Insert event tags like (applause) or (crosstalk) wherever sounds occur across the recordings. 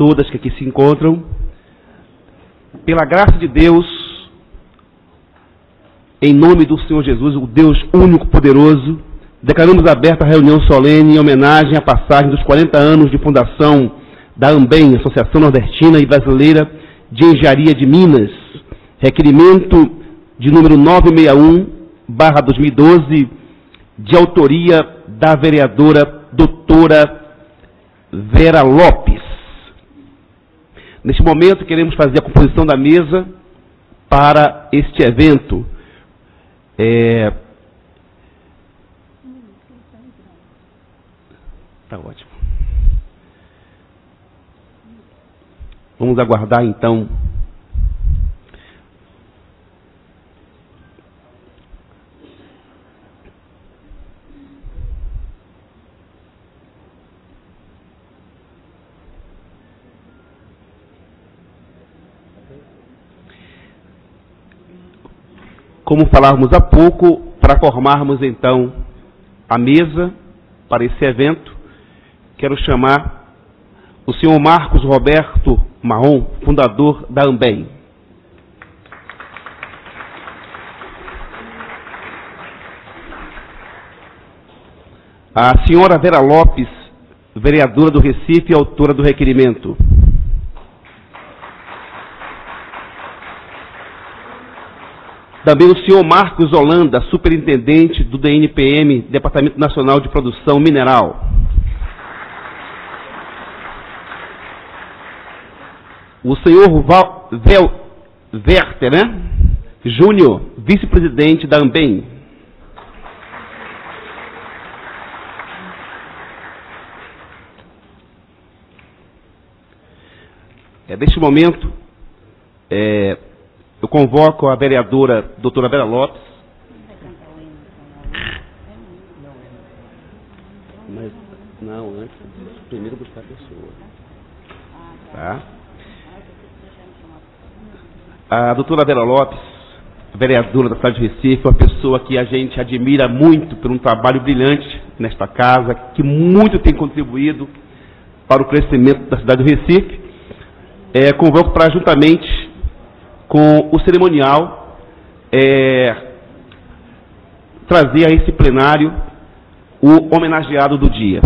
todas que aqui se encontram. Pela graça de Deus, em nome do Senhor Jesus, o Deus único poderoso, declaramos aberta a reunião solene em homenagem à passagem dos 40 anos de fundação da AMBEM, Associação Nordestina e Brasileira de Engenharia de Minas, requerimento de número 961, barra 2012, de autoria da vereadora doutora Vera Lopes. Neste momento, queremos fazer a composição da mesa para este evento. É... Tá ótimo. Vamos aguardar então como falávamos há pouco, para formarmos então a mesa para esse evento, quero chamar o senhor Marcos Roberto Marrom, fundador da Ambem. A senhora Vera Lopes, vereadora do Recife e autora do requerimento. Também o senhor Marcos Holanda, superintendente do DNPM, Departamento Nacional de Produção Mineral. O senhor Val, Vel, Werther, né? Júnior, vice-presidente da Ambem. É, neste momento, é, eu convoco a vereadora doutora Vera Lopes. Mas, não, antes disso, primeiro buscar a pessoa. Tá? A doutora Vera Lopes, vereadora da cidade de Recife, uma pessoa que a gente admira muito por um trabalho brilhante nesta casa, que muito tem contribuído para o crescimento da cidade do Recife. É, convoco para juntamente com o cerimonial é, trazer a esse plenário o homenageado do dia.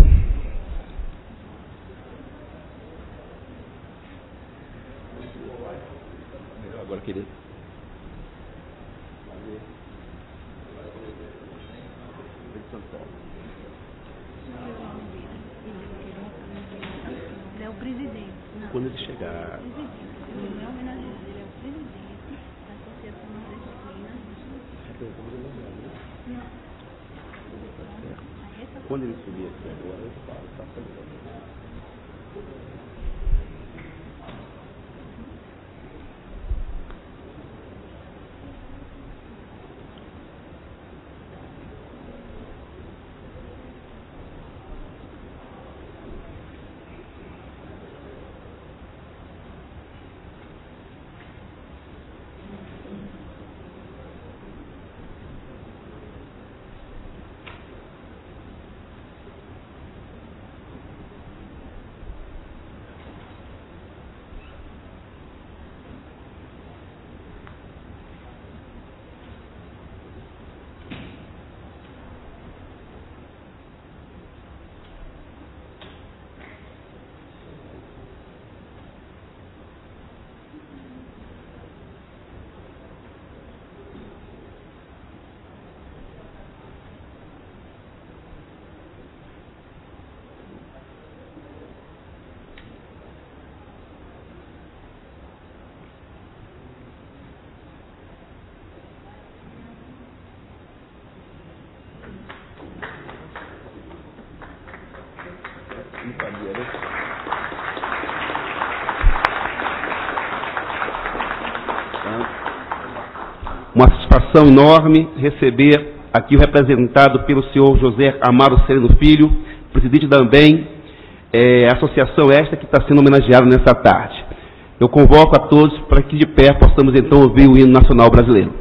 Satisfação enorme receber aqui o representado pelo senhor José Amaro Sereno Filho, presidente da AMBEM, é, associação esta que está sendo homenageada nessa tarde. Eu convoco a todos para que de pé possamos então ouvir o hino nacional brasileiro.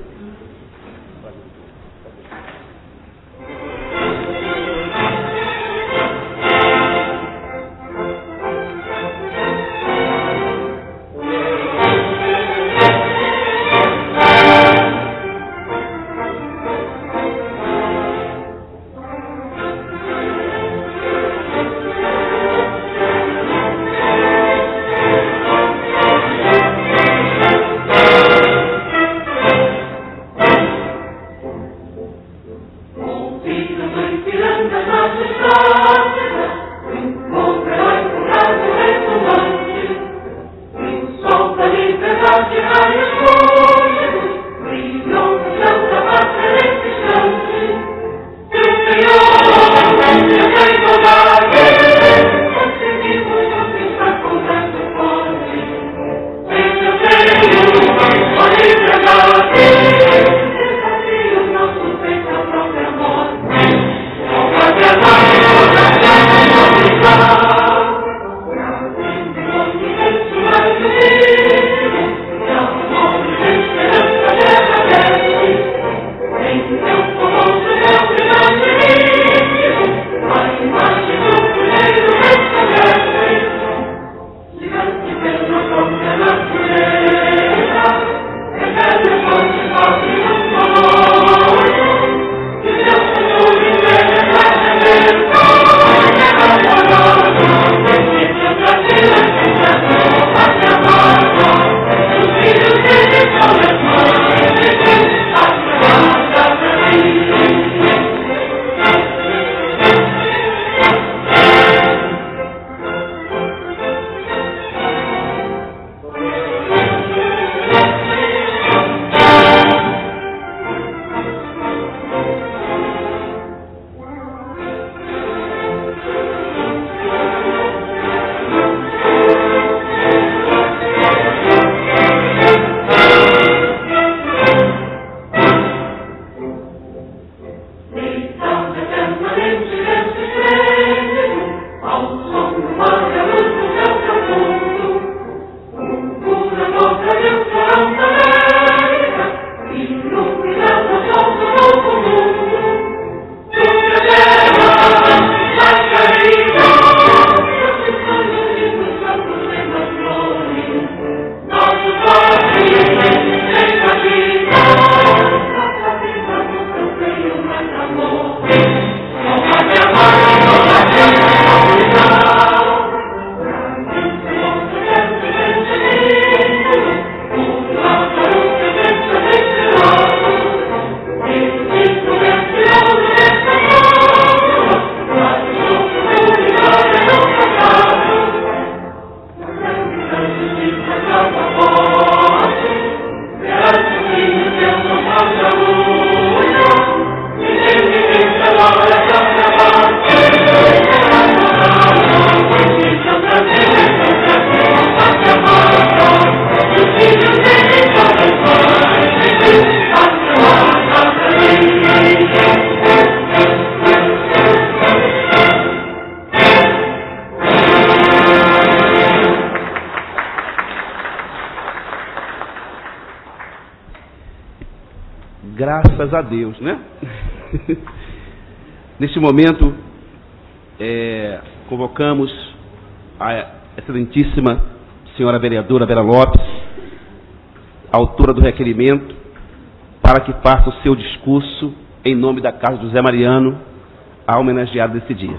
Graças a Deus, né? (laughs) Neste momento, é, convocamos a excelentíssima senhora vereadora Vera Lopes, autora do requerimento, para que faça o seu discurso em nome da Casa José Mariano, a homenageada desse dia.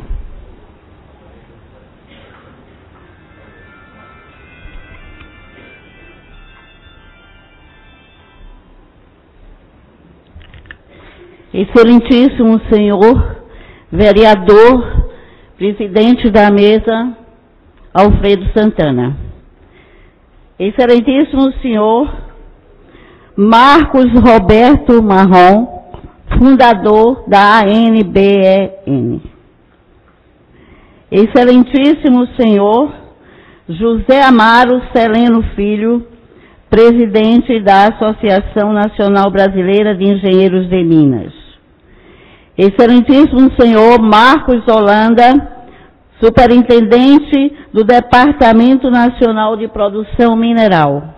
Excelentíssimo senhor vereador, presidente da mesa, Alfredo Santana. Excelentíssimo senhor Marcos Roberto Marrom, fundador da ANBEN. Excelentíssimo senhor José Amaro Celeno Filho, presidente da Associação Nacional Brasileira de Engenheiros de Minas. Excelentíssimo senhor Marcos Holanda, superintendente do Departamento Nacional de Produção Mineral.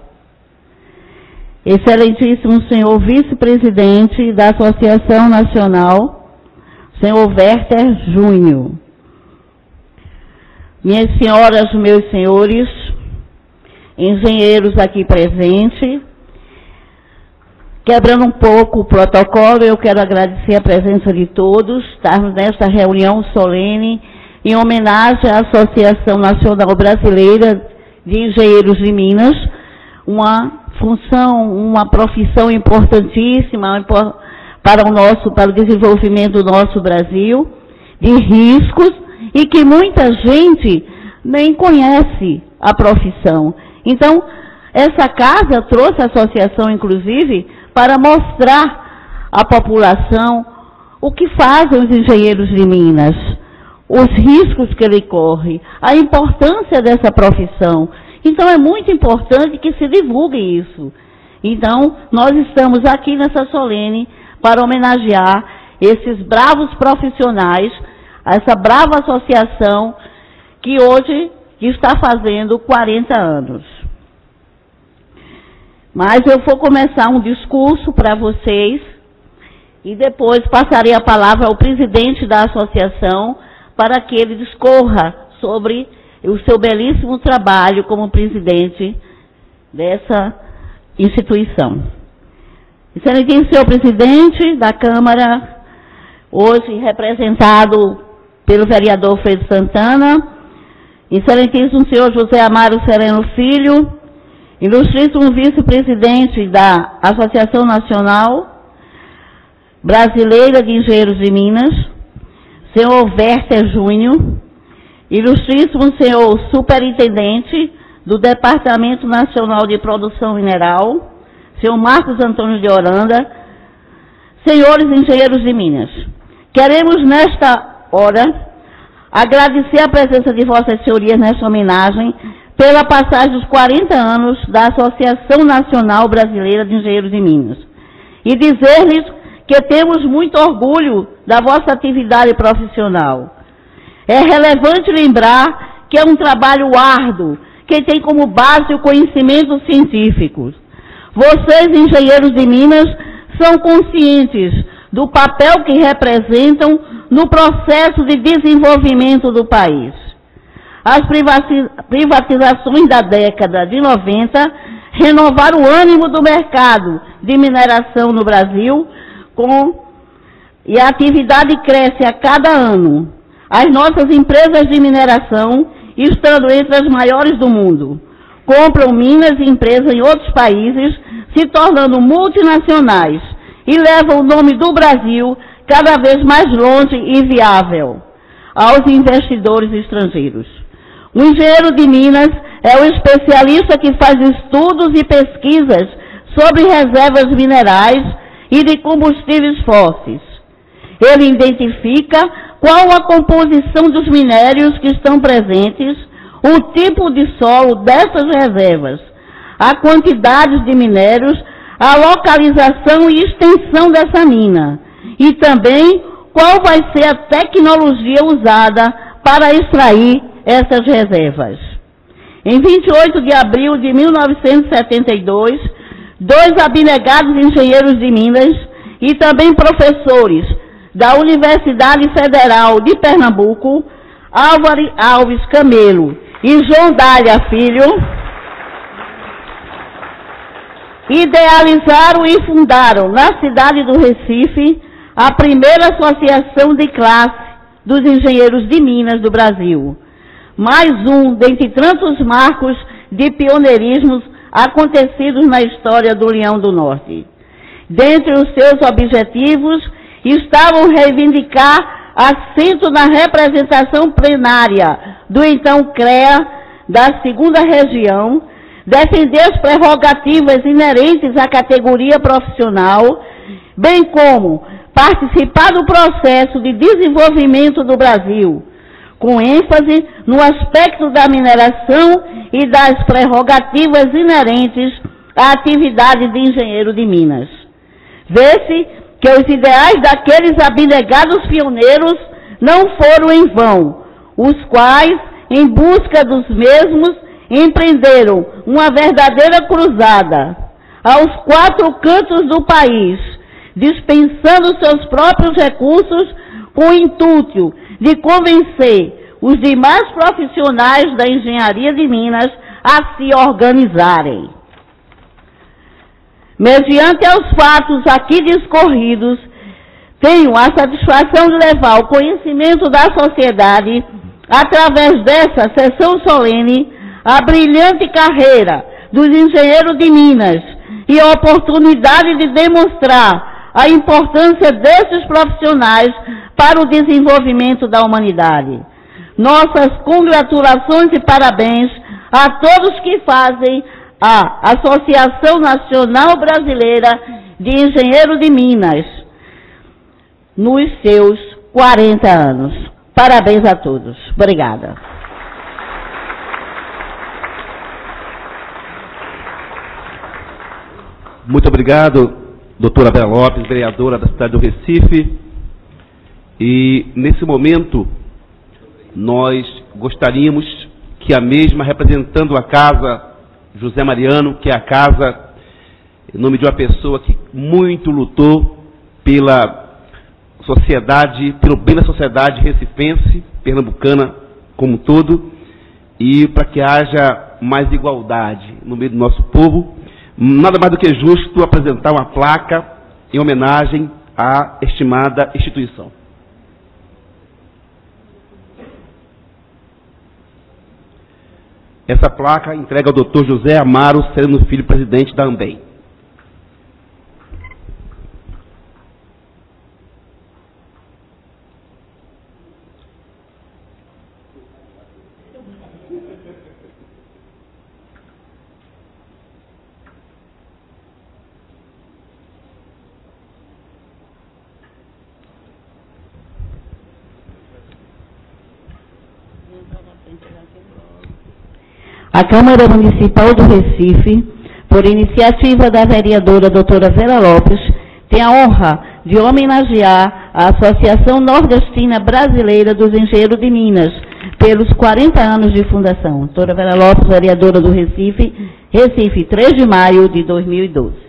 Excelentíssimo senhor vice-presidente da Associação Nacional, senhor Werther Júnior. Minhas senhoras, meus senhores, engenheiros aqui presentes, Quebrando um pouco o protocolo, eu quero agradecer a presença de todos, estarmos nesta reunião solene em homenagem à Associação Nacional Brasileira de Engenheiros de Minas, uma função, uma profissão importantíssima para o nosso, para o desenvolvimento do nosso Brasil, de riscos e que muita gente nem conhece a profissão. Então, essa casa trouxe a associação, inclusive, para mostrar à população o que fazem os engenheiros de Minas, os riscos que ele corre, a importância dessa profissão. Então é muito importante que se divulgue isso. Então, nós estamos aqui nessa solene para homenagear esses bravos profissionais, essa brava associação que hoje está fazendo 40 anos. Mas eu vou começar um discurso para vocês e depois passarei a palavra ao presidente da associação para que ele discorra sobre o seu belíssimo trabalho como presidente dessa instituição. Excelentíssimo senhor presidente da Câmara, hoje representado pelo vereador Freire Santana, excelentíssimo senhor José Amaro Sereno Filho, Ilustríssimo vice-presidente da Associação Nacional Brasileira de Engenheiros de Minas, senhor Werther Júnior, ilustríssimo senhor superintendente do Departamento Nacional de Produção Mineral, senhor Marcos Antônio de Oranda, senhores engenheiros de Minas. Queremos nesta hora agradecer a presença de vossas senhorias nesta homenagem pela passagem dos 40 anos da Associação Nacional Brasileira de Engenheiros de Minas. E dizer-lhes que temos muito orgulho da vossa atividade profissional. É relevante lembrar que é um trabalho árduo, que tem como base o conhecimento científico. Vocês, engenheiros de Minas, são conscientes do papel que representam no processo de desenvolvimento do país. As privatizações da década de 90 renovaram o ânimo do mercado de mineração no Brasil com, e a atividade cresce a cada ano. As nossas empresas de mineração, estando entre as maiores do mundo, compram minas e empresas em outros países, se tornando multinacionais e levam o nome do Brasil cada vez mais longe e viável aos investidores estrangeiros. O engenheiro de Minas é o especialista que faz estudos e pesquisas sobre reservas minerais e de combustíveis fósseis. Ele identifica qual a composição dos minérios que estão presentes, o tipo de solo dessas reservas, a quantidade de minérios, a localização e extensão dessa mina e também qual vai ser a tecnologia usada para extrair essas reservas. Em 28 de abril de 1972, dois abnegados engenheiros de Minas e também professores da Universidade Federal de Pernambuco, Álvaro Alves Camelo e João Dália Filho, idealizaram e fundaram na cidade do Recife a primeira associação de classe dos engenheiros de Minas do Brasil. Mais um dentre tantos marcos de pioneirismos acontecidos na história do Leão do Norte. Dentre os seus objetivos estavam reivindicar assento na representação plenária do então CREA da segunda região, defender as prerrogativas inerentes à categoria profissional, bem como participar do processo de desenvolvimento do Brasil, com ênfase no aspecto da mineração e das prerrogativas inerentes à atividade de engenheiro de Minas. Vê-se que os ideais daqueles abnegados pioneiros não foram em vão, os quais, em busca dos mesmos, empreenderam uma verdadeira cruzada aos quatro cantos do país, dispensando seus próprios recursos com o intuito de convencer os demais profissionais da engenharia de Minas a se organizarem. Mediante aos fatos aqui discorridos, tenho a satisfação de levar o conhecimento da sociedade, através dessa sessão solene, a brilhante carreira dos engenheiros de Minas e a oportunidade de demonstrar a importância desses profissionais para o desenvolvimento da humanidade. Nossas congratulações e parabéns a todos que fazem a Associação Nacional Brasileira de Engenheiros de Minas nos seus 40 anos. Parabéns a todos. Obrigada. Muito obrigado, doutora Bela Lopes, vereadora da cidade do Recife. E nesse momento, nós gostaríamos que a mesma, representando a casa José Mariano, que é a casa, em nome de uma pessoa que muito lutou pela sociedade, pelo bem da sociedade recifense, pernambucana como um todo, e para que haja mais igualdade no meio do nosso povo. Nada mais do que justo apresentar uma placa em homenagem à estimada instituição. Essa placa entrega ao Dr. José Amaro Sereno Filho, presidente da AMBEM. A Câmara Municipal do Recife, por iniciativa da vereadora doutora Vera Lopes, tem a honra de homenagear a Associação Nordestina Brasileira dos Engenheiros de Minas, pelos 40 anos de fundação. Doutora Vera Lopes, vereadora do Recife, Recife, 3 de maio de 2012.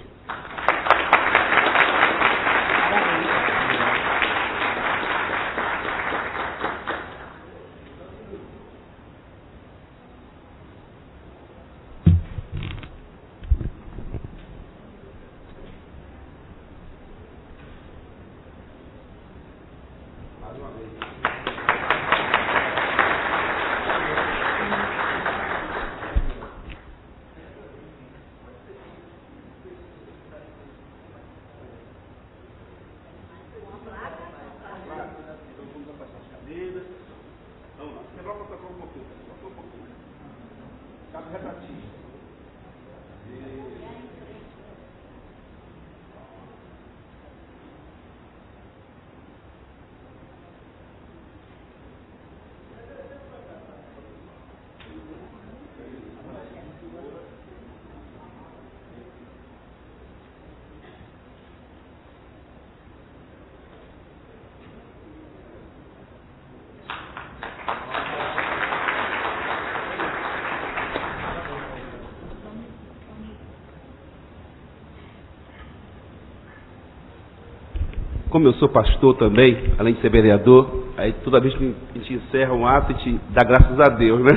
Como eu sou pastor também, além de ser vereador, aí toda vez que a gente encerra um ato, a gente dá graças a Deus, né?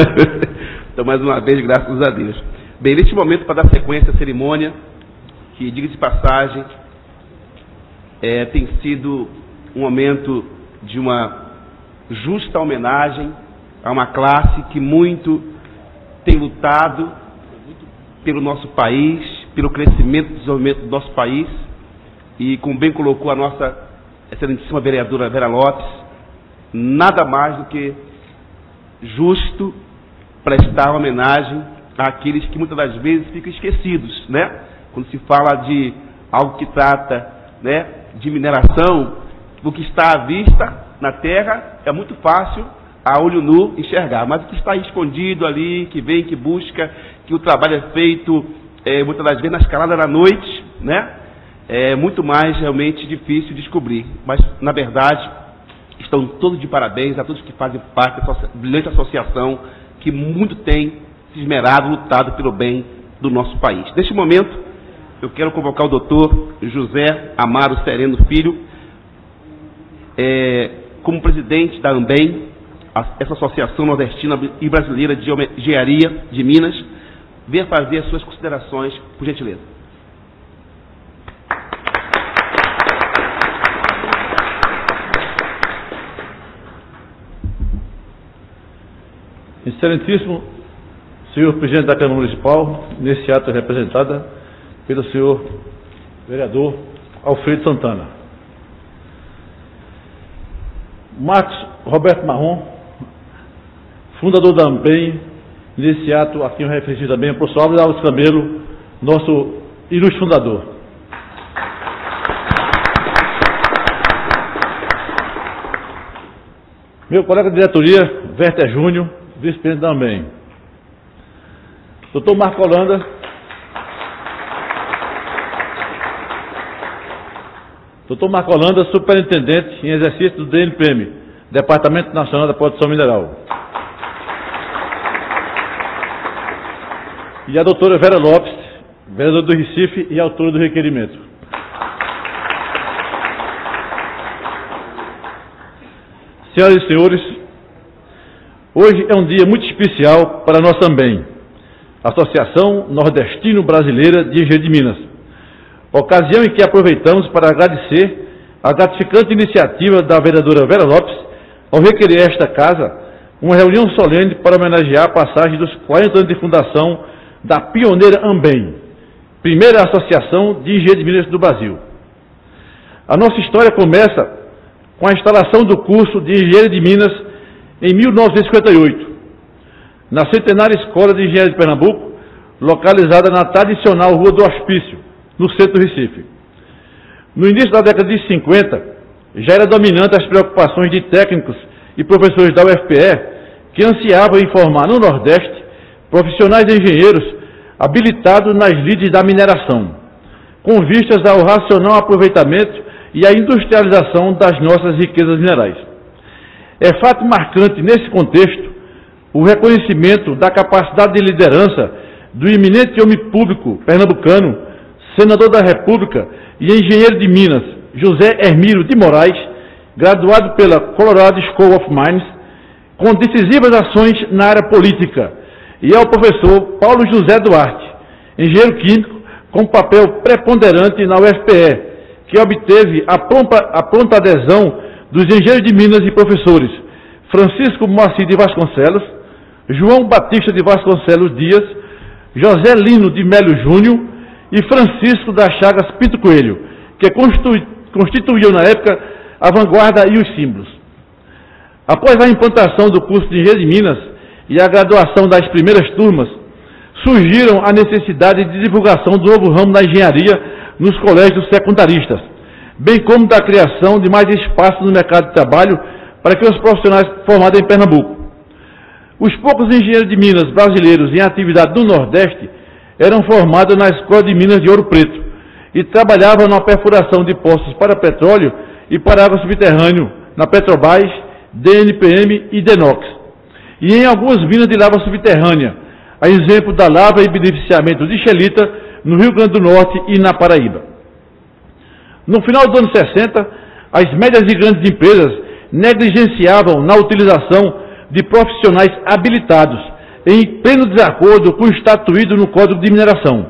(laughs) então, mais uma vez, graças a Deus. Bem, neste momento, para dar sequência à cerimônia, que, diga de passagem, é, tem sido um momento de uma justa homenagem a uma classe que muito tem lutado pelo nosso país, pelo crescimento e desenvolvimento do nosso país, e como bem colocou a nossa excelentíssima vereadora Vera Lopes, nada mais do que justo prestar homenagem àqueles que muitas das vezes ficam esquecidos, né? Quando se fala de algo que trata, né, de mineração, o que está à vista na terra é muito fácil a olho nu enxergar, mas o que está escondido ali, que vem, que busca, que o trabalho é feito é, muitas das vezes na escalada da noite, né? É muito mais realmente difícil descobrir. Mas, na verdade, estão todos de parabéns a todos que fazem parte dessa brilhante associação que muito tem se esmerado, lutado pelo bem do nosso país. Neste momento, eu quero convocar o doutor José Amaro Sereno Filho, é, como presidente da AMBEM, essa Associação Nordestina e Brasileira de Engenharia de Minas, venha fazer as suas considerações, por gentileza. Excelentíssimo senhor presidente da Câmara Municipal, nesse ato representada pelo senhor vereador Alfredo Santana. Marcos Roberto Marrom, fundador da AMPEM, nesse ato aqui eu referi também professor Álvaro Alves Camelo, nosso ilustre fundador. Meu colega de diretoria, Werther Júnior, vice-presidente da AMBEM. Doutor Marco Holanda, Doutor Marco Holanda, superintendente em exercício do DNPM, Departamento Nacional da Produção Mineral. E a doutora Vera Lopes, vereadora do Recife e autora do requerimento. Senhoras e senhores, hoje é um dia muito especial para nós também, Associação Nordestino Brasileira de Engenharia de Minas Ocasião em que aproveitamos para agradecer a gratificante iniciativa da vereadora Vera Lopes ao requerer esta casa uma reunião solene para homenagear a passagem dos 40 anos de fundação da pioneira Ambem, primeira associação de engenheiros de Minas do Brasil. A nossa história começa com a instalação do curso de Engenharia de Minas em 1958, na centenária Escola de Engenharia de Pernambuco, localizada na tradicional Rua do Hospício, no centro do Recife. No início da década de 50, já era dominante as preocupações de técnicos e professores da UFPE que ansiavam em formar no Nordeste profissionais engenheiros habilitados nas lides da mineração, com vistas ao racional aproveitamento e à industrialização das nossas riquezas minerais. É fato marcante nesse contexto o reconhecimento da capacidade de liderança do eminente homem público pernambucano senador da República e engenheiro de Minas, José Hermílio de Moraes, graduado pela Colorado School of Mines, com decisivas ações na área política, e ao professor Paulo José Duarte, engenheiro químico, com papel preponderante na UFPE, que obteve a pronta, a pronta adesão dos engenheiros de Minas e professores Francisco Moacir de Vasconcelos, João Batista de Vasconcelos Dias, José Lino de Melo Júnior, e Francisco das Chagas Pinto Coelho, que constituiu na época a vanguarda e os símbolos. Após a implantação do curso de Engenharia de Minas e a graduação das primeiras turmas, surgiram a necessidade de divulgação do novo ramo da engenharia nos colégios secundaristas, bem como da criação de mais espaço no mercado de trabalho para que os profissionais formados em Pernambuco. Os poucos engenheiros de Minas brasileiros em atividade no Nordeste eram formados na Escola de Minas de Ouro Preto e trabalhavam na perfuração de poços para petróleo e para água subterrâneo na Petrobras, DNPM e Denox. E em algumas minas de lava subterrânea, a exemplo da lava e beneficiamento de Xelita, no Rio Grande do Norte e na Paraíba. No final dos anos 60, as médias e grandes empresas negligenciavam na utilização de profissionais habilitados, em pleno desacordo com o estatuído no Código de Mineração.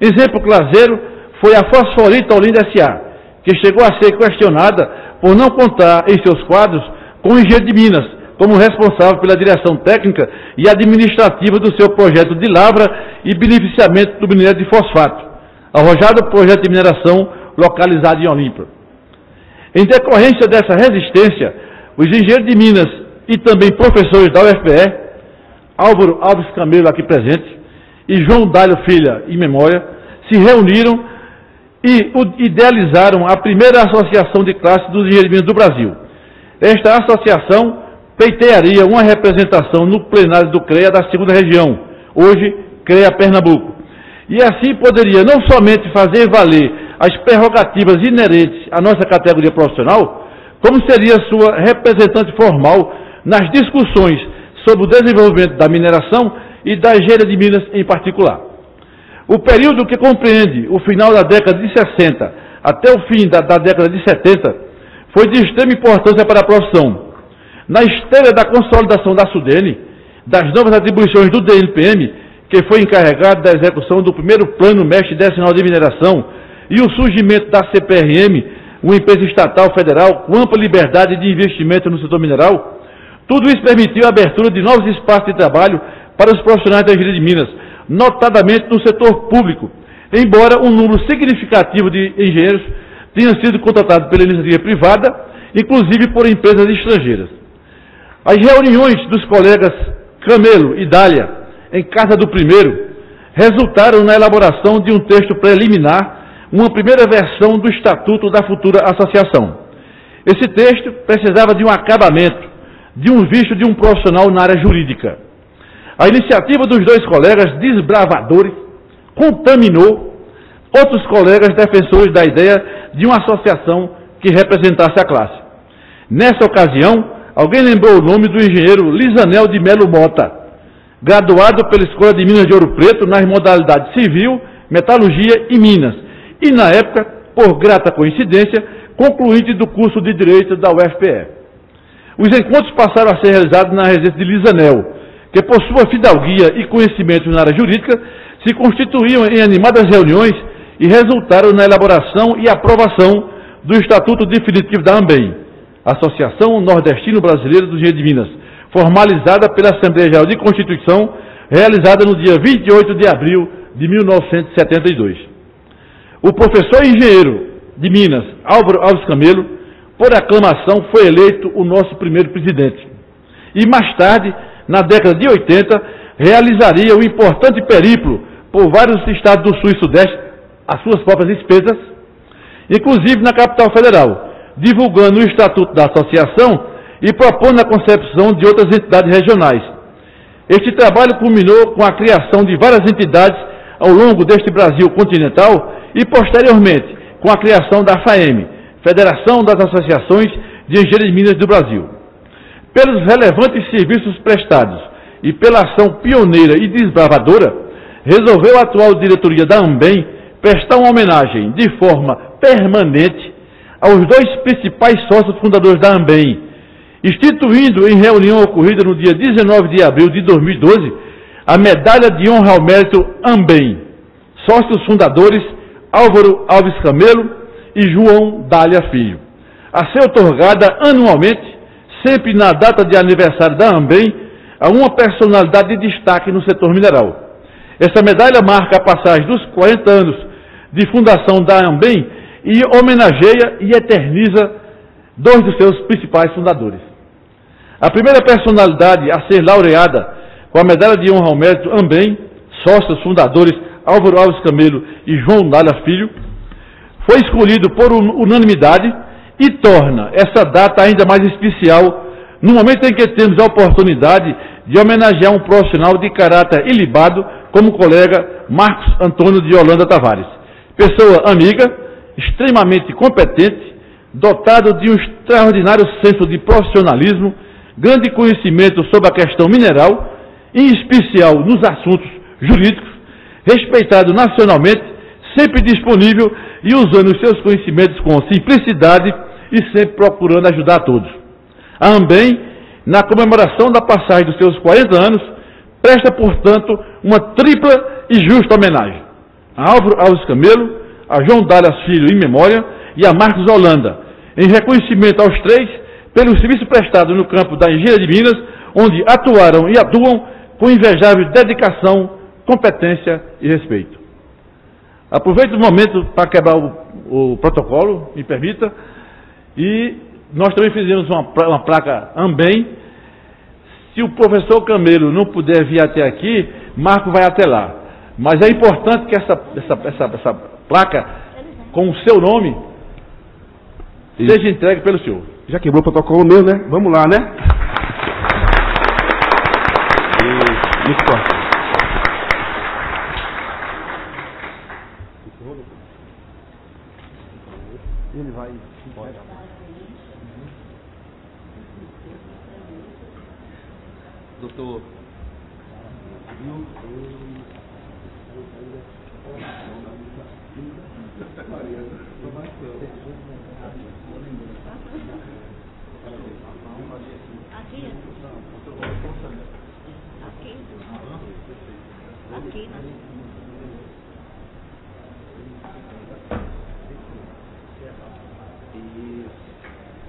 Exemplo claseiro foi a Fosforita Olinda S.A., que chegou a ser questionada por não contar em seus quadros com o engenheiro de Minas, como responsável pela direção técnica e administrativa do seu projeto de lavra e beneficiamento do minério de fosfato, arrojado projeto de mineração localizado em Olímpia. Em decorrência dessa resistência, os engenheiros de Minas e também professores da UFPE, Álvaro Alves Camelo aqui presente, e João Dálio Filha, em memória, se reuniram e idealizaram a primeira associação de classe dos engenheiros de Minas do Brasil. Esta associação pleitearia uma representação no plenário do CREA da segunda região, hoje CREA Pernambuco. E assim poderia não somente fazer valer as prerrogativas inerentes à nossa categoria profissional, como seria sua representante formal nas discussões sobre o desenvolvimento da mineração e da engenharia de Minas em particular. O período que compreende o final da década de 60 até o fim da, da década de 70 foi de extrema importância para a profissão. Na esteira da consolidação da SUDENE, das novas atribuições do DNPM, que foi encarregado da execução do primeiro Plano Mestre Decimal de Mineração, e o surgimento da CPRM, uma empresa estatal federal com ampla liberdade de investimento no setor mineral, tudo isso permitiu a abertura de novos espaços de trabalho para os profissionais da engenharia de Minas, notadamente no setor público, embora um número significativo de engenheiros tenha sido contratado pela iniciativa privada, inclusive por empresas estrangeiras. As reuniões dos colegas Camelo e Dália, em casa do primeiro, resultaram na elaboração de um texto preliminar uma primeira versão do estatuto da futura associação. Esse texto precisava de um acabamento, de um visto de um profissional na área jurídica. A iniciativa dos dois colegas desbravadores contaminou outros colegas defensores da ideia de uma associação que representasse a classe. Nessa ocasião, alguém lembrou o nome do engenheiro Lisanel de Melo Mota, graduado pela Escola de Minas de Ouro Preto nas modalidades civil, metalurgia e minas, e, na época, por grata coincidência, concluinte do curso de Direito da UFPE. Os encontros passaram a ser realizados na residência de Lisanel, que, por sua fidalguia e conhecimentos na área jurídica, se constituíam em animadas reuniões e resultaram na elaboração e aprovação do Estatuto Definitivo da AMBEM, Associação Nordestino Brasileira do Engenho de Minas, formalizada pela Assembleia Geral de Constituição, realizada no dia 28 de abril de 1972. O professor engenheiro de Minas, Álvaro Alves Camelo, por aclamação, foi eleito o nosso primeiro presidente. E mais tarde, na década de 80, realizaria um importante periplo por vários estados do Sul e Sudeste, as suas próprias despesas, inclusive na capital federal, divulgando o estatuto da associação e propondo a concepção de outras entidades regionais. Este trabalho culminou com a criação de várias entidades ao longo deste Brasil continental e, posteriormente, com a criação da FAEM, Federação das Associações de Engenheiros Minas do Brasil. Pelos relevantes serviços prestados e pela ação pioneira e desbravadora, resolveu a atual diretoria da AMBEM prestar uma homenagem de forma permanente aos dois principais sócios fundadores da AMBEM, instituindo em reunião ocorrida no dia 19 de abril de 2012 a medalha de honra ao mérito AMBEM, sócios fundadores Álvaro Alves Camelo e João Dália Filho, a ser otorgada anualmente, sempre na data de aniversário da AMBEM, a uma personalidade de destaque no setor mineral. Essa medalha marca a passagem dos 40 anos de fundação da AMBEM e homenageia e eterniza dois dos seus principais fundadores. A primeira personalidade a ser laureada com a medalha de honra ao mérito AMBEM, sócios fundadores Álvaro Alves Camelo e João Dália Filho, foi escolhido por unanimidade e torna essa data ainda mais especial no momento em que temos a oportunidade de homenagear um profissional de caráter ilibado como colega Marcos Antônio de Holanda Tavares. Pessoa amiga, extremamente competente, dotado de um extraordinário senso de profissionalismo, grande conhecimento sobre a questão mineral, em especial nos assuntos jurídicos, respeitado nacionalmente, sempre disponível e usando os seus conhecimentos com simplicidade e sempre procurando ajudar a todos. A Ambem, na comemoração da passagem dos seus 40 anos, presta, portanto, uma tripla e justa homenagem a Álvaro Alves Camelo, a João Dallas Filho em memória e a Marcos Holanda, em reconhecimento aos três pelo serviço prestado no campo da Engenharia de Minas, onde atuaram e atuam com invejável dedicação, competência e respeito. Aproveito o momento para quebrar o, o protocolo, me permita, e nós também fizemos uma, uma placa Ambem. Se o professor Camelo não puder vir até aqui, Marco vai até lá. Mas é importante que essa, essa, essa, essa placa, com o seu nome, Isso. seja entregue pelo senhor. Já quebrou o protocolo mesmo, né? Vamos lá, né? E- Muito forte. Ele vai embora. Doutor. Aqui. Né? E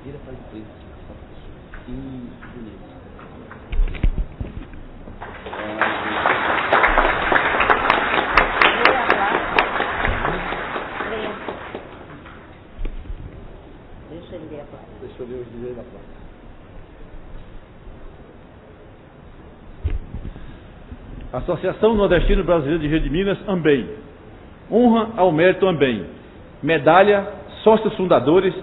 vira para frente. Isso, bonito. Leia a placa. Leia. Deixa ele ler a placa. Deixa eu ver os dizeres da placa. Associação Nordestino Brasileiro de Rede de Minas, AMBEM. Honra ao mérito AMBEM. Medalha, sócios fundadores,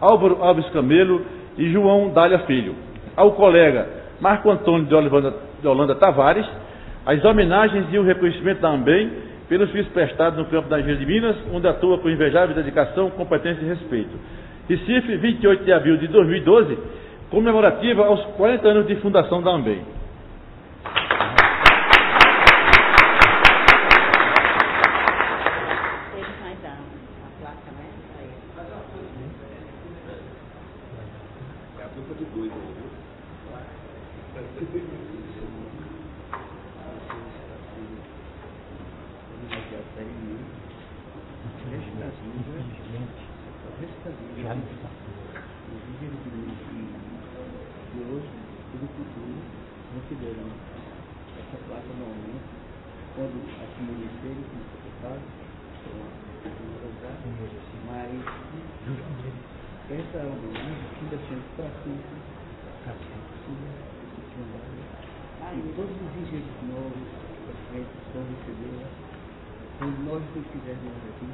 Álvaro Alves Camelo e João Dália Filho. Ao colega Marco Antônio de Holanda, de Holanda Tavares, as homenagens e o reconhecimento da AMBEM pelos serviços prestados no campo da Engenharia de Minas, onde atua com invejável dedicação, competência e respeito. Recife, 28 de abril de 2012, comemorativa aos 40 anos de fundação da AMBEM. Ele vai dar a placa, né? Pra ele. É a dupla de dois aí, viu? de hoje e do futuro receberão essa placa no aumento quando amanhecerem com o secretário, mas essa homenagem fica sendo para sempre, e todos os engenheiros novos, prefeitos, vão receber, quando nós que fizermos aqui,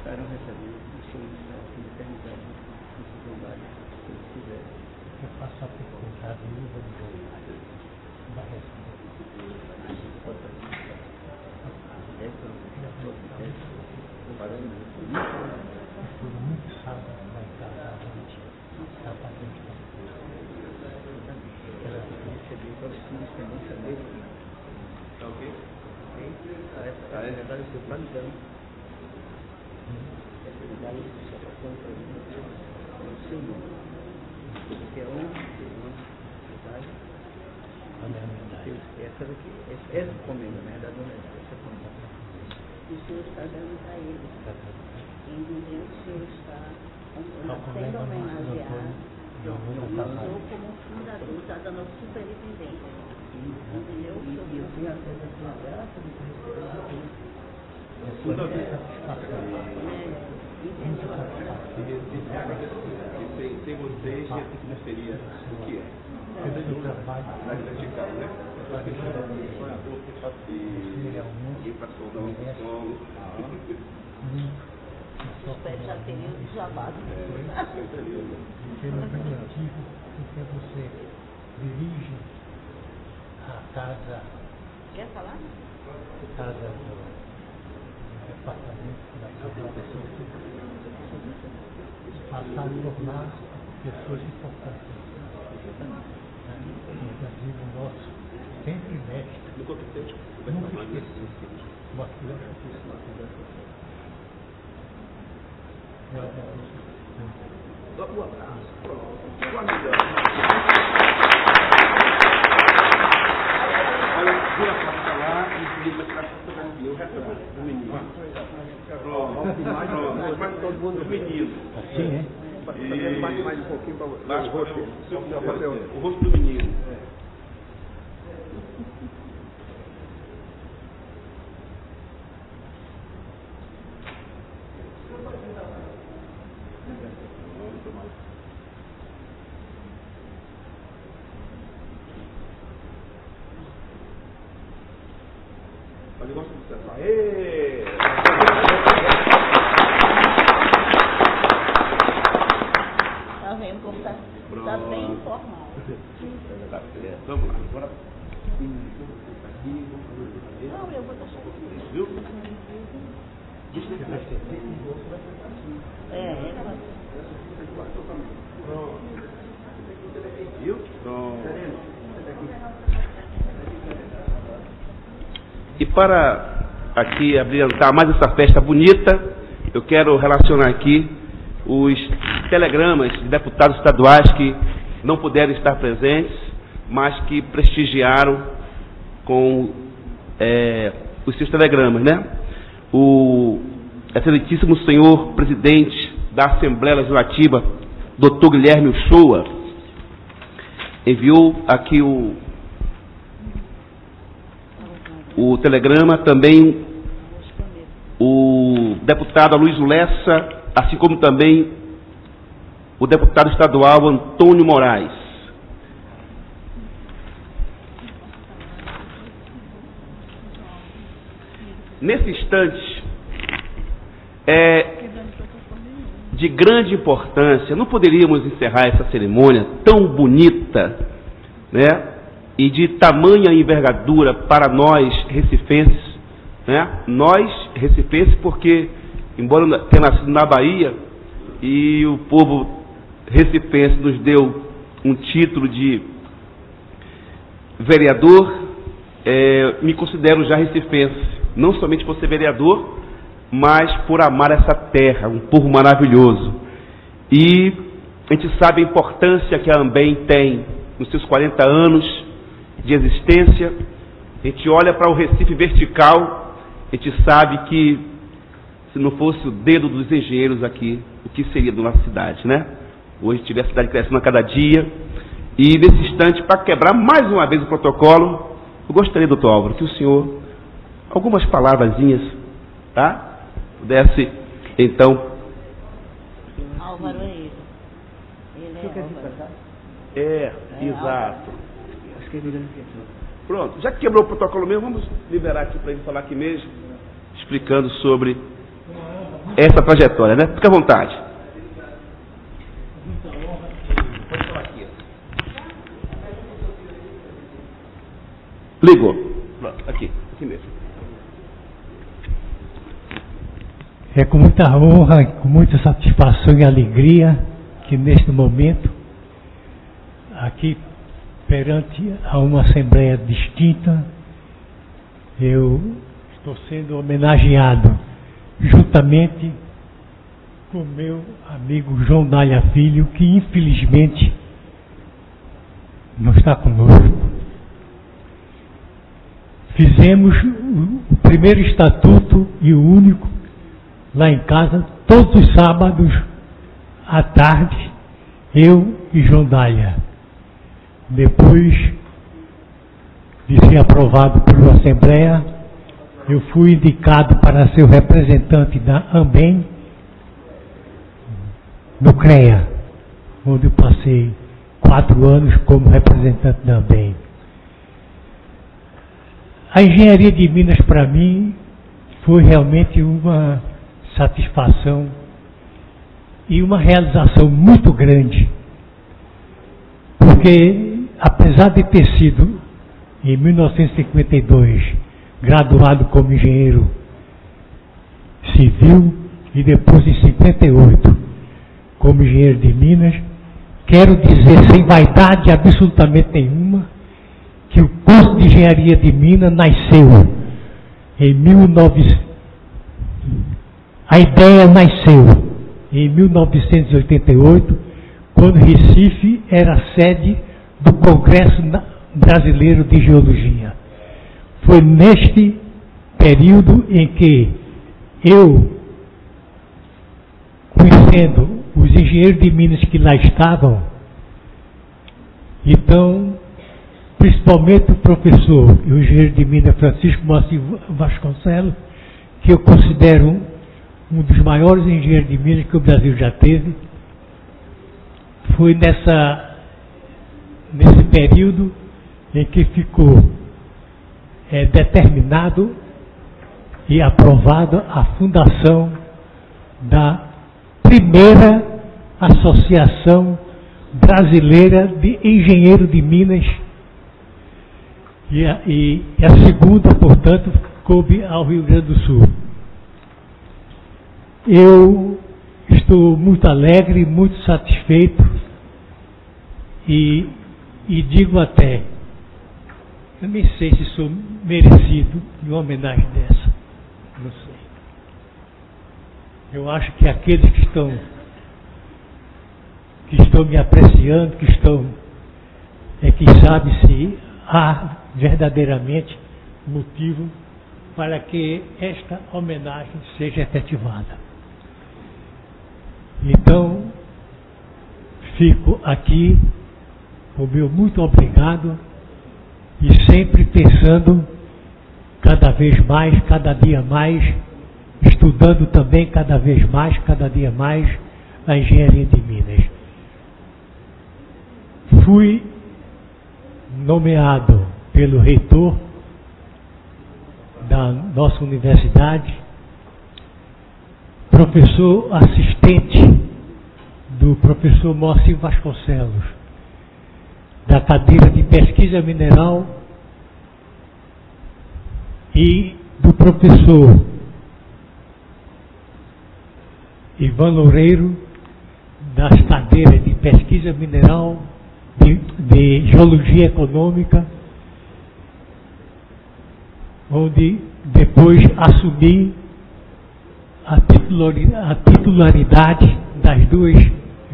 estarão recebendo o seu instante de eternidade, que se vão dar, se eles quiserem. Eu faço a pergunta à viúva de Goiás. Da resposta. Tudo muito sábio vai estar à frente. Está patente para Ela recebeu para os filhos também saber Tá ok? essa a medalha do plantão. Essa medalha só para contra o seu nome. Que é um, medalha. a minha medalha. Essa daqui, essa, essa comenda, né? Da dona essa comenda. O senhor está dando para ele. Entendeu? O senhor está sendo homenageado. Eu senhor, como fundador, está dando superintendente. Entendeu? E eu tenho até a graça de receber Fundador. Sem, vocês, não seria o que é. Trabalho Mais dedicado, né? Sonhador que é um ir para soldar um solo. Espero já ter o jabá. pelo objetivo em que você dirige a casa, Quer falar? casa do departamento da Educação, passar a formar pessoas importantes. O nosso sempre mestre, No competente, nunca esqueci, o Aquiles Olha, vira a foto lá todo mundo, os meninos. Assim, né? E... Mais um pouquinho para o rosto. o rosto do menino. Olha, gosta do céu. Aê! Tá vendo como tá, tá bem informal. Tá certo. Vamos lá. Agora. Não, eu vou deixar Viu? É, é, Viu? Pronto. E para aqui abrilhantar mais essa festa bonita, eu quero relacionar aqui os telegramas de deputados estaduais que não puderam estar presentes, mas que prestigiaram com é, os seus telegramas, né? O excelentíssimo senhor presidente da Assembleia Legislativa, doutor Guilherme Uchoa, enviou aqui o, o telegrama, também o deputado Luiz Lessa, assim como também o deputado estadual Antônio Moraes. Nesse instante, é de grande importância, não poderíamos encerrar essa cerimônia tão bonita, né? E de tamanha envergadura para nós recifenses, né? Nós recifenses porque, embora tenha nascido na Bahia e o povo recifense nos deu um título de vereador, é, me considero já recifense, não somente por ser vereador, mas por amar essa terra, um povo maravilhoso. E a gente sabe a importância que a Ambem tem nos seus 40 anos de existência. A gente olha para o Recife vertical, a gente sabe que se não fosse o dedo dos engenheiros aqui, o que seria da nossa cidade, né? Hoje tiver a cidade crescendo a cada dia. E nesse instante, para quebrar mais uma vez o protocolo, eu gostaria, doutor Álvaro, que o senhor, algumas palavrazinhas, tá? Pudesse, então, Álvaro é ele. Ele é Álvaro. é, exato. Acho que é aqui. Pronto, já que quebrou o protocolo mesmo, vamos liberar aqui para ele falar aqui mesmo, explicando sobre essa trajetória, né? Fica à vontade. Pode falar aqui. Ligou. Pronto, aqui, aqui mesmo. É com muita honra, com muita satisfação e alegria que neste momento, aqui perante a uma Assembleia distinta, eu estou sendo homenageado juntamente com meu amigo João Dália Filho, que infelizmente não está conosco. Fizemos o primeiro estatuto e o único lá em casa, todos os sábados à tarde, eu e João. Depois de ser aprovado pela Assembleia, eu fui indicado para ser o representante da AMBEM no CREA, onde eu passei quatro anos como representante da AMBEM. A engenharia de Minas para mim foi realmente uma satisfação e uma realização muito grande. Porque, apesar de ter sido, em 1952, graduado como engenheiro civil e depois em 58 como engenheiro de Minas, quero dizer sem vaidade absolutamente nenhuma que o curso de engenharia de Minas nasceu em 1900. A ideia nasceu em 1988, quando Recife era sede do Congresso Brasileiro de Geologia. Foi neste período em que eu, conhecendo os engenheiros de Minas que lá estavam, então, principalmente o professor e o engenheiro de Minas Francisco Moacir Vasconcelos, que eu considero um dos maiores engenheiros de Minas que o Brasil já teve, foi nessa, nesse período em que ficou é, determinado e aprovado a fundação da primeira Associação Brasileira de Engenheiros de Minas e a, e a segunda, portanto, coube ao Rio Grande do Sul. Eu estou muito alegre, muito satisfeito e, e digo até, eu nem sei se sou merecido de uma homenagem dessa. Não sei. Eu acho que aqueles que estão que estão me apreciando, que estão é que sabe se há verdadeiramente motivo para que esta homenagem seja efetivada. Então, fico aqui o meu muito obrigado e sempre pensando cada vez mais, cada dia mais, estudando também cada vez mais, cada dia mais a engenharia de Minas. Fui nomeado pelo reitor da nossa universidade, professor assistente do professor Moacir Vasconcelos, da cadeira de pesquisa mineral e do professor Ivan Loureiro, das cadeiras de pesquisa mineral, de, de geologia econômica onde depois assumi a titularidade das duas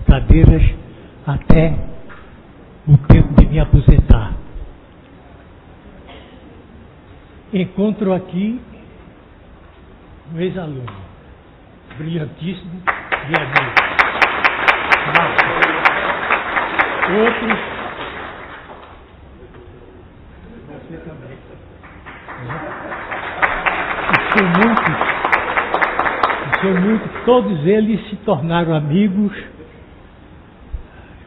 cadeiras até o tempo de me aposentar. Encontro aqui um ex-aluno, brilhantíssimo e amigo. Outros são muitos, são muitos, todos eles se tornaram amigos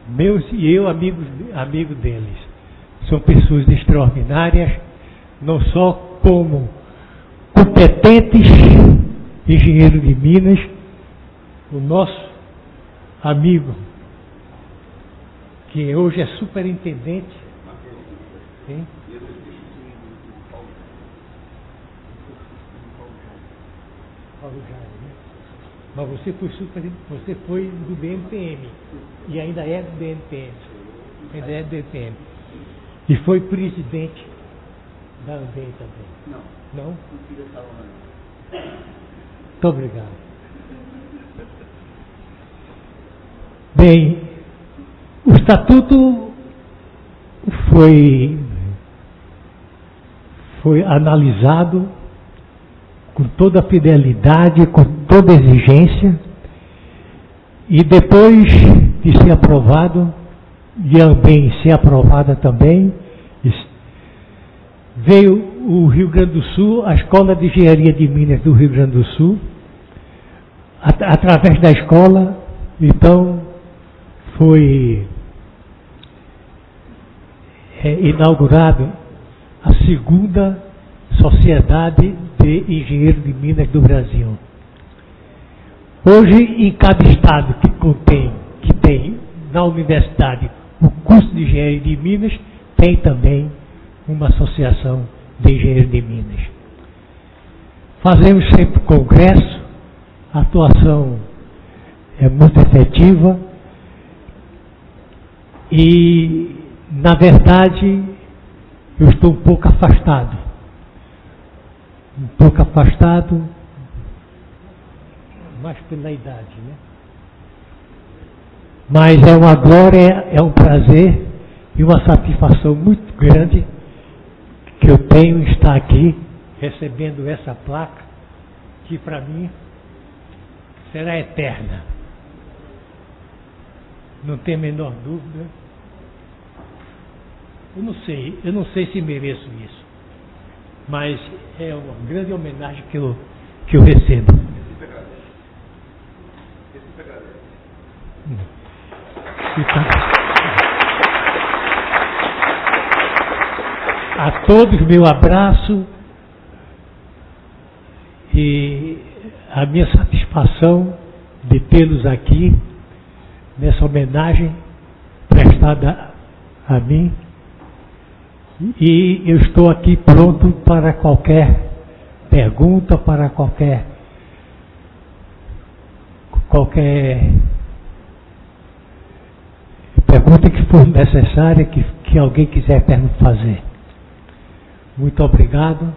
meus e eu amigos amigo deles. São pessoas extraordinárias, não só como competentes engenheiros de Minas, o nosso amigo, que hoje é superintendente. Hein? Paulo né? Mas você foi super, você foi do BNPM e ainda é do BNPM. Ainda é do BNPM. E foi presidente da ANBEM também. Não. Não? Muito obrigado. Bem, o estatuto foi, foi analisado com toda fidelidade, com toda exigência, e depois de ser aprovado, e também ser aprovada também, veio o Rio Grande do Sul, a Escola de Engenharia de Minas do Rio Grande do Sul, at através da escola, então foi é, inaugurado a segunda Sociedade de Engenheiros de Minas do Brasil. Hoje, em cada estado que contém, que tem na universidade o curso de Engenharia de Minas, tem também uma associação de engenheiros de Minas. Fazemos sempre congresso, a atuação é muito efetiva e, na verdade, eu estou um pouco afastado um pouco afastado, mais pela idade, né? Mas é uma glória, é um prazer e uma satisfação muito grande que eu tenho estar aqui recebendo essa placa, que para mim será eterna. Não tem a menor dúvida. Eu não sei, eu não sei se mereço isso. Mas é uma grande homenagem que eu, que eu recebo. A todos meu abraço e a minha satisfação de tê-los aqui nessa homenagem prestada a mim. E eu estou aqui pronto para qualquer pergunta, para qualquer qualquer Pergunta que for necessária, que, que alguém quiser fazer. Muito obrigado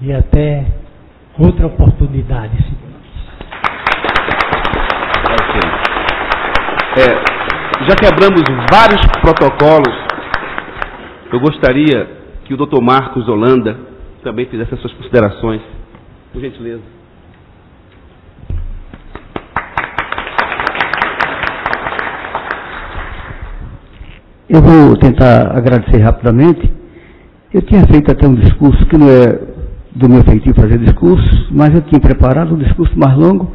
e até outra oportunidade. É, já quebramos vários protocolos. Eu gostaria que o Dr. Marcos Holanda também fizesse as suas considerações. Por gentileza. Eu vou tentar agradecer rapidamente. Eu tinha feito até um discurso que não é do meu feitio fazer discurso, mas eu tinha preparado um discurso mais longo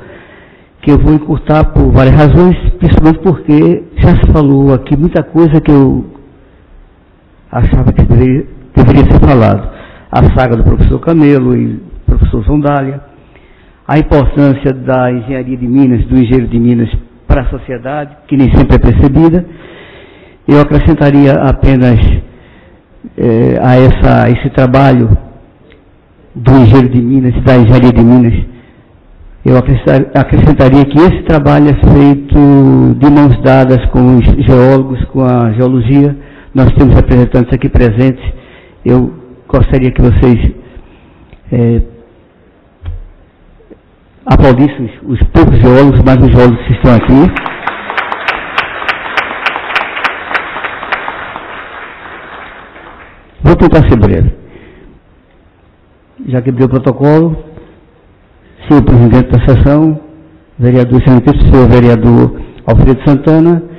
que eu vou encurtar por várias razões, principalmente porque já se falou aqui muita coisa que eu achava que deveria, deveria ser falado. A saga do professor Camelo e professor Zondália, a importância da engenharia de Minas, do engenheiro de Minas para a sociedade, que nem sempre é percebida, eu acrescentaria apenas é, a, essa, esse trabalho do engenheiro de Minas, da engenharia de Minas, eu acrescentaria que esse trabalho é feito de mãos dadas com os geólogos, com a geologia. Nós temos representantes aqui presentes. Eu gostaria que vocês é, aplaudissem os poucos geólogos, mas os geólogos que estão aqui. Vou tentar ser breve. Já quebrei o protocolo. Senhor presidente da sessão, vereador senhor vereador Alfredo Santana,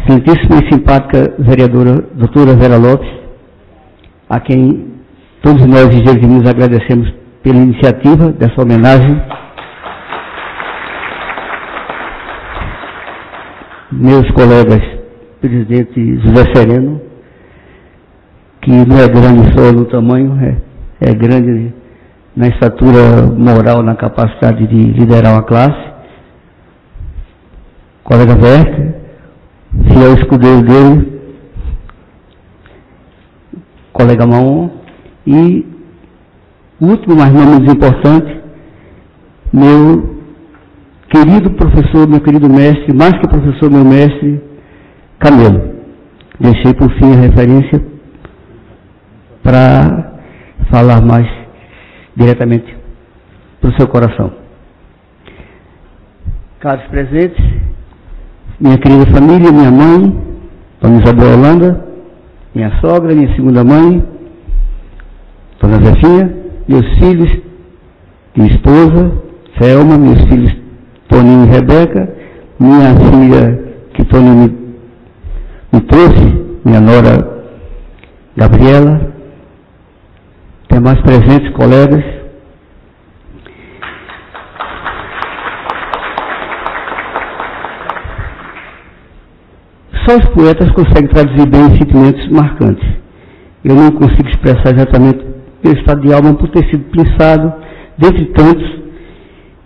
excelentíssima e simpática vereadora doutora Vera Lopes, a quem todos nós, de Minas, agradecemos pela iniciativa dessa homenagem. Meus colegas, presidente José Sereno, que não é grande só no tamanho, é, é grande na estatura moral, na capacidade de liderar uma classe. Colega Werther, fiel escudeiro dele, colega Maon, e último, mas não menos importante, meu querido professor, meu querido mestre, mais que professor, meu mestre, Camelo. Deixei por fim a referência para falar mais diretamente para o seu coração. Caros presentes, minha querida família, minha mãe, Dona Isabel Holanda, minha sogra, minha segunda mãe, Dona Zefinha, meus filhos, minha esposa, Selma, meus filhos Toninho e Rebeca, minha filha que Toninho me, me trouxe, minha nora Gabriela, demais presentes, colegas. Só os poetas conseguem traduzir bem sentimentos marcantes. Eu não consigo expressar exatamente meu estado de alma por ter sido pensado dentre tantos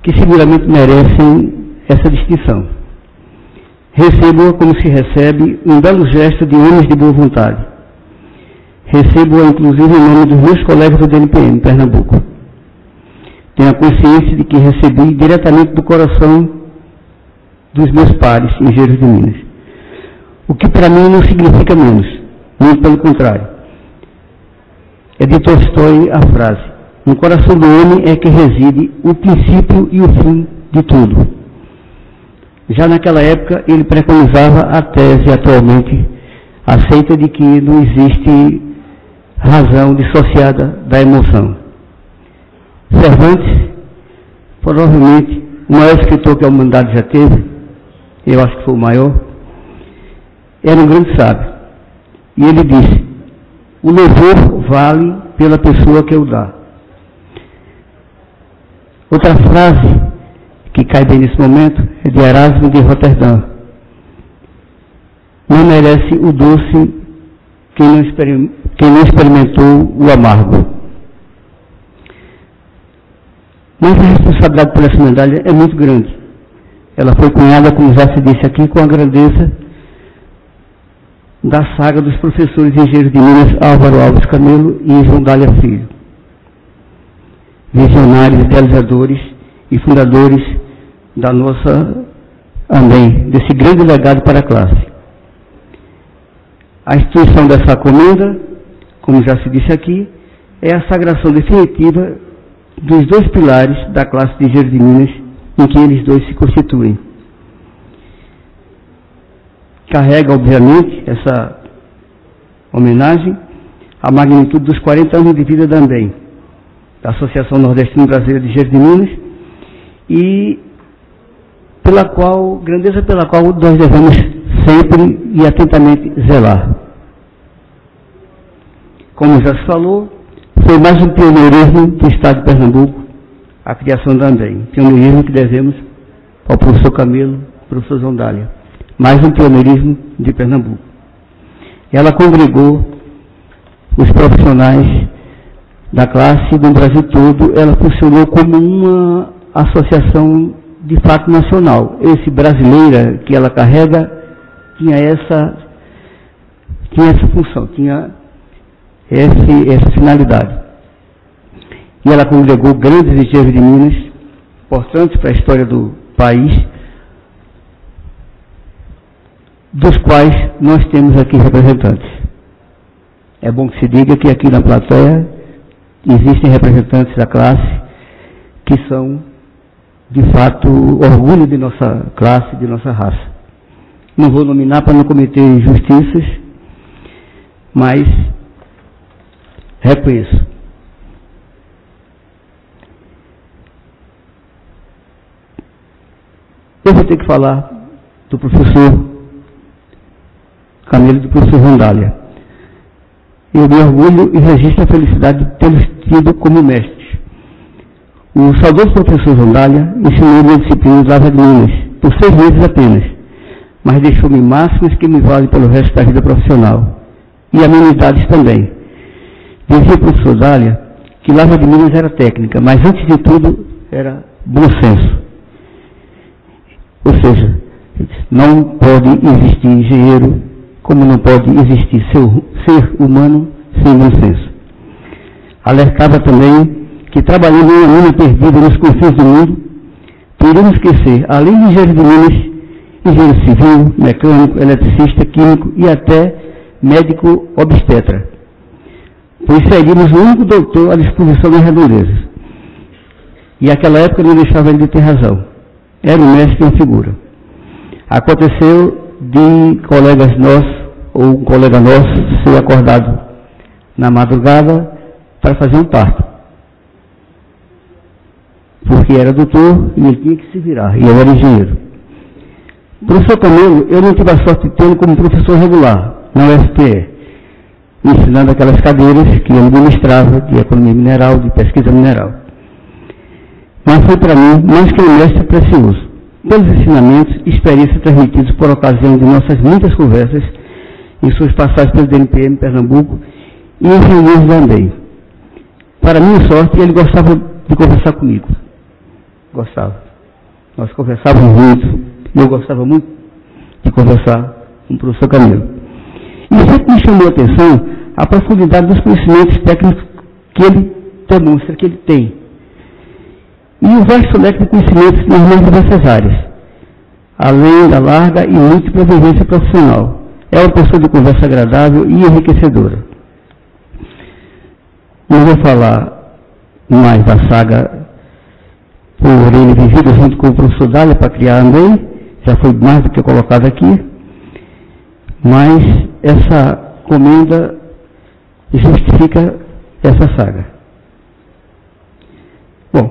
que seguramente merecem essa distinção. Recebo-a como se recebe um belo gesto de homens de boa vontade Recebo, inclusive, em nome dos meus colegas do DNPM, Pernambuco. Tenho a consciência de que recebi diretamente do coração dos meus pares, engenheiros de Minas. O que para mim não significa menos, muito pelo contrário. É de Tolstói a frase: No coração do homem é que reside o princípio e o fim de tudo. Já naquela época, ele preconizava a tese atualmente aceita de que não existe razão dissociada da emoção. Cervantes, provavelmente o maior escritor que a humanidade já teve, eu acho que foi o maior, era um grande sábio. E ele disse: o louvor vale pela pessoa que o dá. Outra frase que cai bem nesse momento é de Erasmo de Roterdã. Não merece o doce quem não, quem não experimentou o amargo. Mas a responsabilidade por essa medalha é muito grande. Ela foi cunhada, como já se disse aqui, com a grandeza da saga dos professores engenheiros de Minas Álvaro Alves Camelo e João Dália Filho. Visionários, idealizadores e fundadores da nossa Amém, desse grande legado para a classe. A instituição dessa comenda, como já se disse aqui, é a sagração definitiva dos dois pilares da classe de engenheiros de Minas, em que eles dois se constituem carrega, obviamente, essa homenagem à magnitude dos 40 anos de vida também da Associação Nordestina Brasileira de Engenheiros de Minas e pela qual, grandeza pela qual nós devemos sempre e atentamente zelar. Como já se falou, foi mais um pioneirismo do Estado de Pernambuco, a criação também. Pioneirismo que devemos ao professor Camilo, professor Zondália mais um pioneirismo de Pernambuco. Ela congregou os profissionais da classe do Brasil todo, ela funcionou como uma associação de fato nacional. Esse brasileira que ela carrega tinha essa, tinha essa função, tinha esse, essa finalidade. E ela congregou grandes engenheiros de Minas, importantes para a história do país, dos quais nós temos aqui representantes. É bom que se diga que aqui na plateia existem representantes da classe que são, de fato, orgulho de nossa classe, de nossa raça. Não vou nominar para não cometer injustiças, mas reconheço. Eu vou ter que falar do professor Camilo do professor Vandália. Eu me orgulho e registro a felicidade de tê-los tido como mestres. O saudoso professor Vandália ensinou-me a disciplina de Minas, por seis meses apenas, mas deixou-me máximas que me valem pelo resto da vida profissional. E amenidades também. Dizia o professor Dália que Lava de Minas era técnica, mas antes de tudo era bom senso. Ou seja, não pode existir engenheiro como não pode existir seu, ser humano sem bom senso. Alertava também que trabalhando em uma perdida nos confins do mundo, teríamos que ser, além de engenheiro de minas, engenheiro civil, mecânico, eletricista, químico e até médico obstetra. Pois seríamos o único doutor à disposição das redondezas. E aquela época não deixava ele de ter razão. Era o mestre em figura. Aconteceu de colegas nossos, ou um colega nosso, ser acordado na madrugada para fazer um parto. Porque era doutor e ele tinha que se virar, e eu era engenheiro. Professor Camelo, eu não tive a sorte de tê-lo como professor regular na UFPE, ensinando aquelas cadeiras que ele ministrava de economia mineral, de pesquisa mineral. Mas foi para mim mais que um mestre precioso pelos ensinamentos e experiências transmitidos por ocasião de nossas muitas conversas em suas passagens pelo DNPM Pernambuco e em reuniões também. Para minha sorte, ele gostava de conversar comigo. Gostava. Nós conversávamos muito, e eu gostava muito de conversar com o professor Camilo. E sempre me chamou a atenção a profundidade dos conhecimentos técnicos que ele demonstra, que ele tem e o vasto leque de conhecimentos nas mais diversas áreas, além da larga e múltipla vivência profissional. É uma pessoa de conversa agradável e enriquecedora. Não vou falar mais da saga por ele vivida junto com o professor Dália para criar também, já foi mais do que colocado aqui, mas essa comenda justifica essa saga. Bom,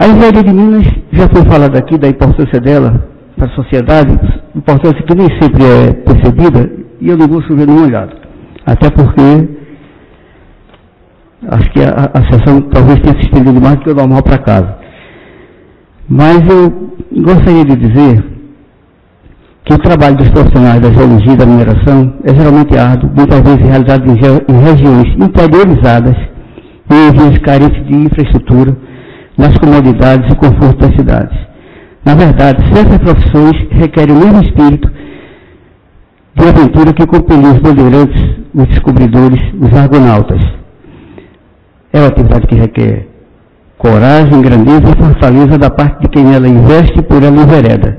a engenharia de Minas já foi falado aqui da importância dela para a sociedade, importância que nem sempre é percebida, e eu não vou sujar nenhum olhado. Até porque acho que a, a sessão talvez tenha se estendido mais do que o normal para casa. Mas eu gostaria de dizer que o trabalho dos profissionais da geologia e da mineração é geralmente árduo, muitas vezes realizado em, em regiões interiorizadas em regiões carentes de infraestrutura, nas comodidades e conforto das cidades. Na verdade, certas profissões requerem o mesmo espírito de aventura que compeliu os bandeirantes, os descobridores, os argonautas. É uma atividade que requer coragem, grandeza e fortaleza da parte de quem ela investe por ela envereda.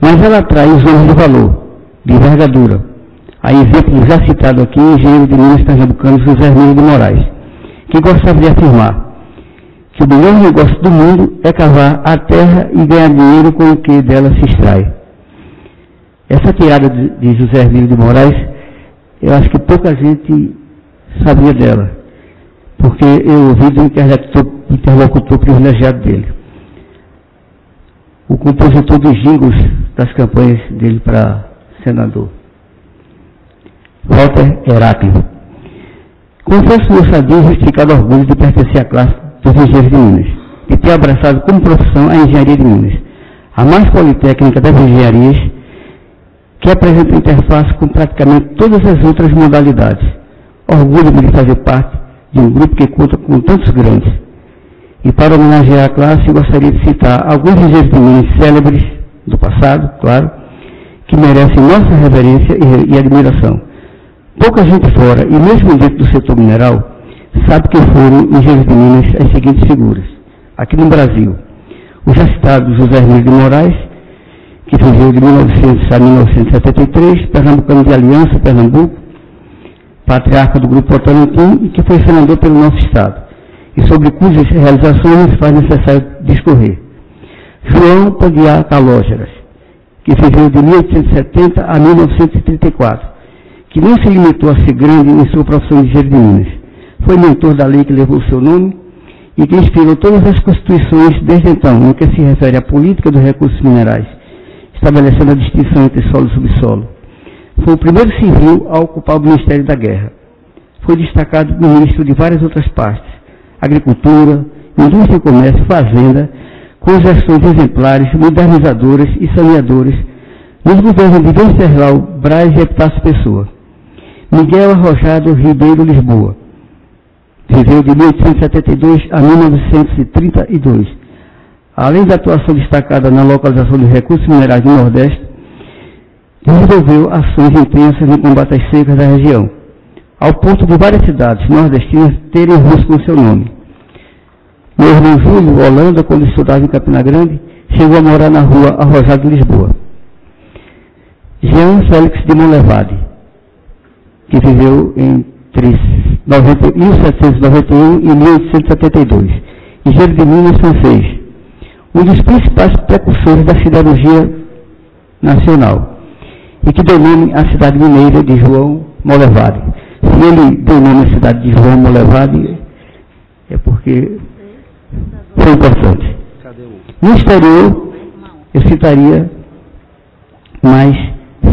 Mas ela atrai os homens de valor, de envergadura. A exemplo já citado aqui, engenheiro de Minas Pernambucano José Hermínio de Moraes, que gostava de afirmar que o melhor negócio do mundo é cavar a terra e ganhar dinheiro com o que dela se extrai. Essa tirada de, José Hermínio de Moraes, eu acho que pouca gente sabia dela, porque eu ouvi do interlocutor, interlocutor privilegiado dele. O compositor dos jingles das campanhas dele para senador. Walter Heráclito. Confesso meu sadio e justificado orgulho de pertencer à classe dos engenheiros de Minas, e ter abraçado como profissão a engenharia de Minas, a mais politécnica das engenharias, que apresenta interface com praticamente todas as outras modalidades. Orgulho-me de fazer parte de um grupo que conta com tantos grandes. E para homenagear a classe, gostaria de citar alguns engenheiros de Minas célebres do passado, claro, que merecem nossa reverência e, e admiração. Pouca gente fora, e mesmo dentro do setor mineral, sabe que foram de Minas as seguintes figuras. Aqui no Brasil, o já citado José Hermínio de Moraes, que viveu de 1900 a 1973, pernambucano de Aliança, Pernambuco, patriarca do Grupo Votorantim e que foi senador pelo nosso Estado, e sobre cujas realizações faz necessário discorrer. João Podiá Calógeras, que viveu de 1870 a 1934, que não se limitou a ser grande em sua profissão de engenheiro de Minas, foi mentor da lei que levou o seu nome e que inspirou todas as constituições desde então, no que se refere à política dos recursos minerais, estabelecendo a distinção entre solo e subsolo. Foi o primeiro civil a ocupar o Ministério da Guerra. Foi destacado ministro de várias outras partes, agricultura, indústria e comércio, fazenda, com gestões exemplares, modernizadoras e saneadoras nos governos de Venceslau, Braz e Epitácio Pessoa. Miguel Arrojado Ribeiro Lisboa, Viveu de 1872 a 1932. Além da atuação destacada na localização dos recursos minerais do Nordeste, desenvolveu ações intensas no combate às secas da região, ao ponto de várias cidades nordestinas terem ruas com seu nome. Meu irmão Júlio, Holanda, quando estudava em Campina Grande, chegou a morar na rua Arrojado de Lisboa. Jean Félix de Monlevade, que viveu entre 1791 e 1872, engenheiro de Minas francês, um dos principais precursores da siderurgia nacional, e que deu nome à cidade mineira de João Molevade. Se ele deu nome à cidade de João Molevade, é porque foi importante. No exterior, eu citaria mais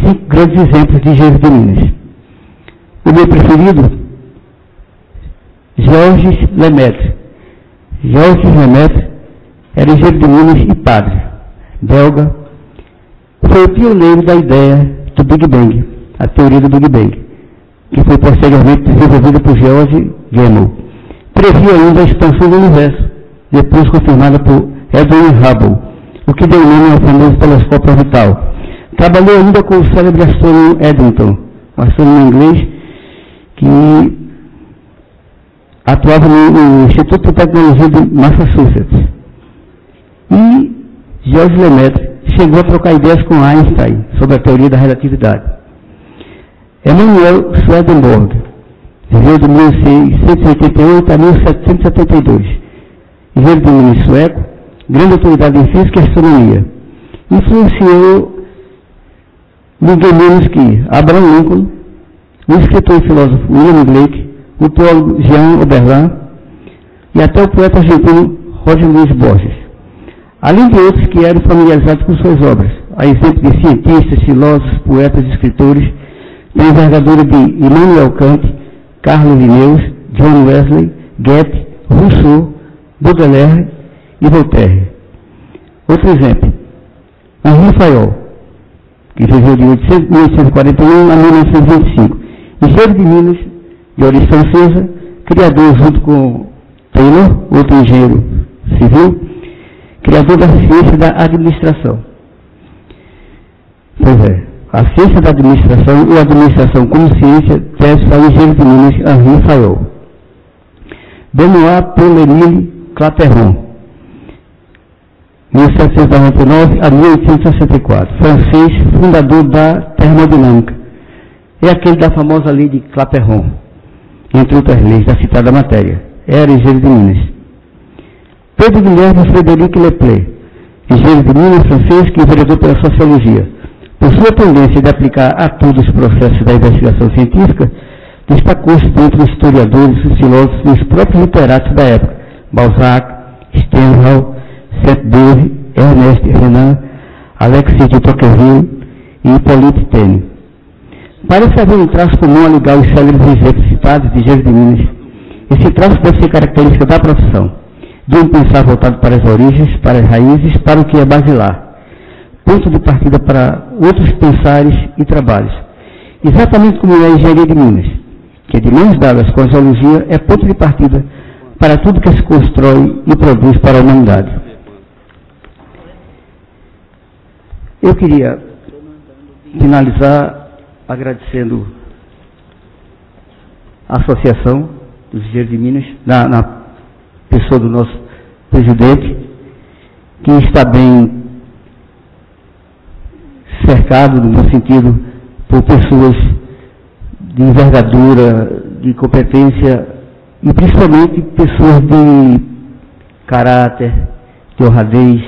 cinco grandes exemplos de engenheiros de Minas. O meu preferido Georges Lemaitre. Georges Lemaitre era engenheiro de Minas e padre, belga. Foi o pioneiro da ideia do Big Bang, a teoria do Big Bang, que foi posteriormente desenvolvida por George Gamow. Previa ainda a expansão do universo, depois confirmada por Edwin Hubble, o que deu nome ao famoso telescópio orbital. Trabalhou ainda com o célebre astrônomo Eddington, um astrônomo inglês que atuava no, Instituto de Tecnologia de Massachusetts. E George Lemaitre chegou a trocar ideias com Einstein sobre a teoria da relatividade. Emmanuel Swedenborg viveu de 1688 a 1772. Engenheiro de Minas sueco, grande autoridade em física e astronomia. influenciou ninguém menos que Abraham Lincoln, o escritor e filósofo William Blake, o teólogo Jean Oberlin e até o poeta argentino Roger Luiz Borges, além de outros que eram familiarizados com suas obras, a exemplo de cientistas, filósofos, poetas e escritores da envergadura de Immanuel Kant, Carlos Linnaeus, John Wesley, Goethe, Rousseau, Baudelaire e Voltaire. Outro exemplo, Henri Fayol, que viveu de 1841 a 1925, engenheiro de Minas, de origem francesa, criador junto com Taylor, outro engenheiro civil, criador da ciência da administração. Pois é, a ciência da administração e a administração como ciência deve ao engenheiro de Minas Henri Fayol. Benoit Paul-Émile Clapeyron, 1799 a 1864, francês, fundador da termodinâmica. É aquele da famosa lei de Clapeyron, entre outras leis da citada matéria. Era engenheiro de Minas. Pedro Guilherme Frederic Leplé, engenheiro de Minas francês que enveredou pela sociologia. Por sua tendência de aplicar a tudo os processos da investigação científica, destacou-se dentre os historiadores, os filósofos e os próprios literatos da época, Balzac, Stendhal, Saint-Beuve, Ernest Renan, Alexis de Tocqueville e Hippolyte Taine. Haver um traço comum a ligar os célebres exemplos citados de Gênesis de Minas. Esse traço deve ser característica da profissão, de um pensar voltado para as origens, para as raízes, para o que é basilar, ponto de partida para outros pensares e trabalhos. Exatamente como é a engenharia de Minas, que de mãos dadas com a geologia é ponto de partida para tudo que se constrói e produz para a humanidade. Eu queria finalizar agradecendo a Associação dos Engenheiros de Minas, na, na pessoa do nosso presidente, que está bem cercado, no sentido, por pessoas de envergadura, de competência e principalmente pessoas de caráter, de honradez,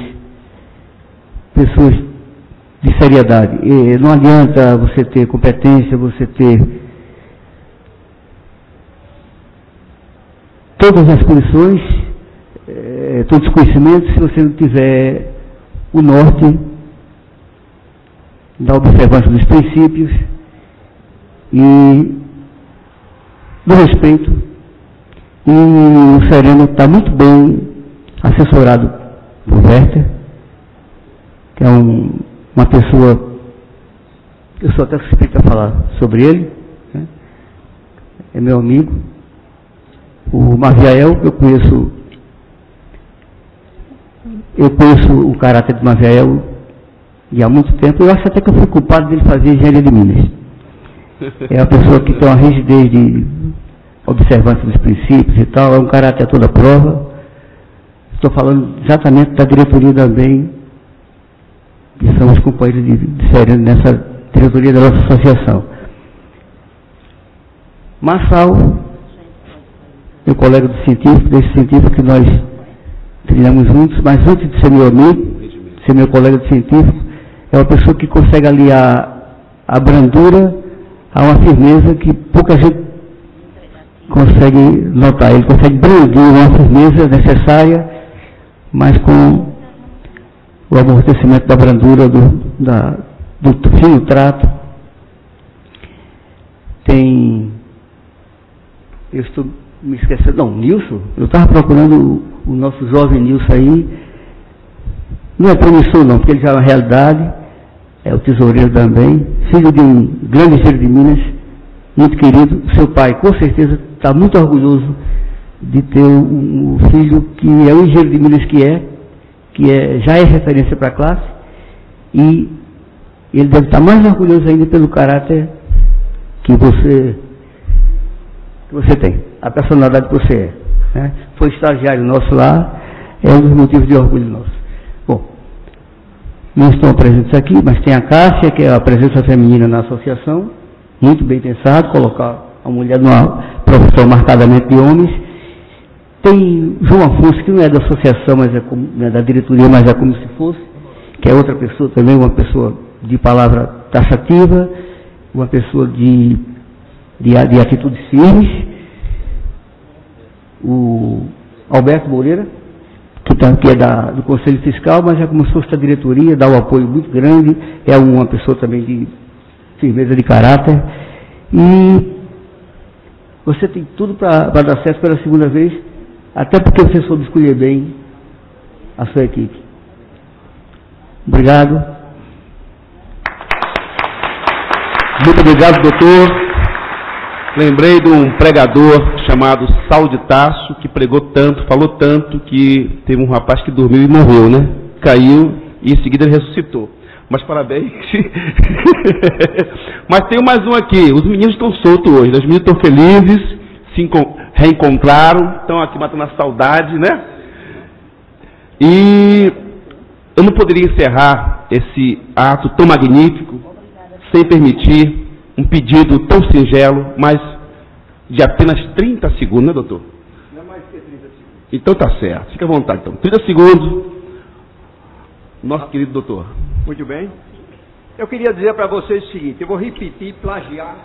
pessoas de seriedade. E não adianta você ter competência, você ter todas as condições, é, todos os conhecimentos, se você não tiver o norte da observância dos princípios e do respeito. E o Sereno está muito bem assessorado por Werther, que é um uma pessoa, eu sou até suspeito a falar sobre ele, né? é meu amigo, o Maviael, eu conheço, eu conheço o caráter de Maviael e há muito tempo, eu acho até que eu fui culpado dele fazer engenharia de Minas. (laughs) É uma pessoa que tem uma rigidez de observância dos princípios e tal, é um caráter a toda prova. Estou falando exatamente da diretoria também que são os companheiros de, de nessa diretoria da nossa associação. Massal, meu colega do científico, desse científico que nós trilhamos juntos, mas antes de ser meu amigo, ser meu colega de científico, é uma pessoa que consegue aliar a brandura a uma firmeza que pouca gente consegue notar. Ele consegue brandir uma firmeza necessária, mas com o amortecimento da brandura do, da, do fino trato. Tem. Eu estou me esquecendo. Não, Nilson. Eu estava procurando o, o, nosso jovem Nilson aí. Não é promissor não, porque ele já é uma realidade. É o tesoureiro também. Filho de um grande engenheiro de Minas, muito querido. Seu pai, com certeza, está muito orgulhoso de ter um, um filho que é o engenheiro de Minas que é que é, já é referência para a classe, e ele deve estar mais orgulhoso ainda pelo caráter que você, que você tem, a personalidade que você é. Né? Foi estagiário nosso lá, é um dos motivos de orgulho nosso. Bom, não estão presentes aqui, mas tem a Cássia, que é a presença feminina na associação, muito bem pensado, colocar a mulher numa profissão marcadamente de homens, tem João Afonso, que não é da associação, mas é como, não é da diretoria, mas é como se fosse, que é outra pessoa também, uma pessoa de palavra taxativa, uma pessoa de, de, de atitudes firmes, o Alberto Moreira, que, tá, que é da, do Conselho Fiscal, mas já começou esta diretoria, dá um apoio muito grande, é uma pessoa também de firmeza de caráter, e você tem tudo para dar certo pela segunda vez, até porque você soube escolher bem a sua equipe. Obrigado. Muito obrigado, doutor. Lembrei de um pregador chamado Saul de Tarso, que pregou tanto, falou tanto, que teve um rapaz que dormiu e morreu, né? Caiu e em seguida ele ressuscitou. Mas parabéns. (laughs) Mas tem mais um aqui. Os meninos estão soltos hoje. Os meninos estão felizes, se reencontraram, estão aqui matando a saudade, né? E eu não poderia encerrar esse ato tão magnífico sem permitir um pedido tão singelo, mas de apenas 30 segundos, né, doutor? Não é mais que 30 segundos. Então tá certo, fica à vontade. Então, 30 segundos, nosso querido doutor. Muito bem. Eu queria dizer para vocês o seguinte: eu vou repetir, plagiar.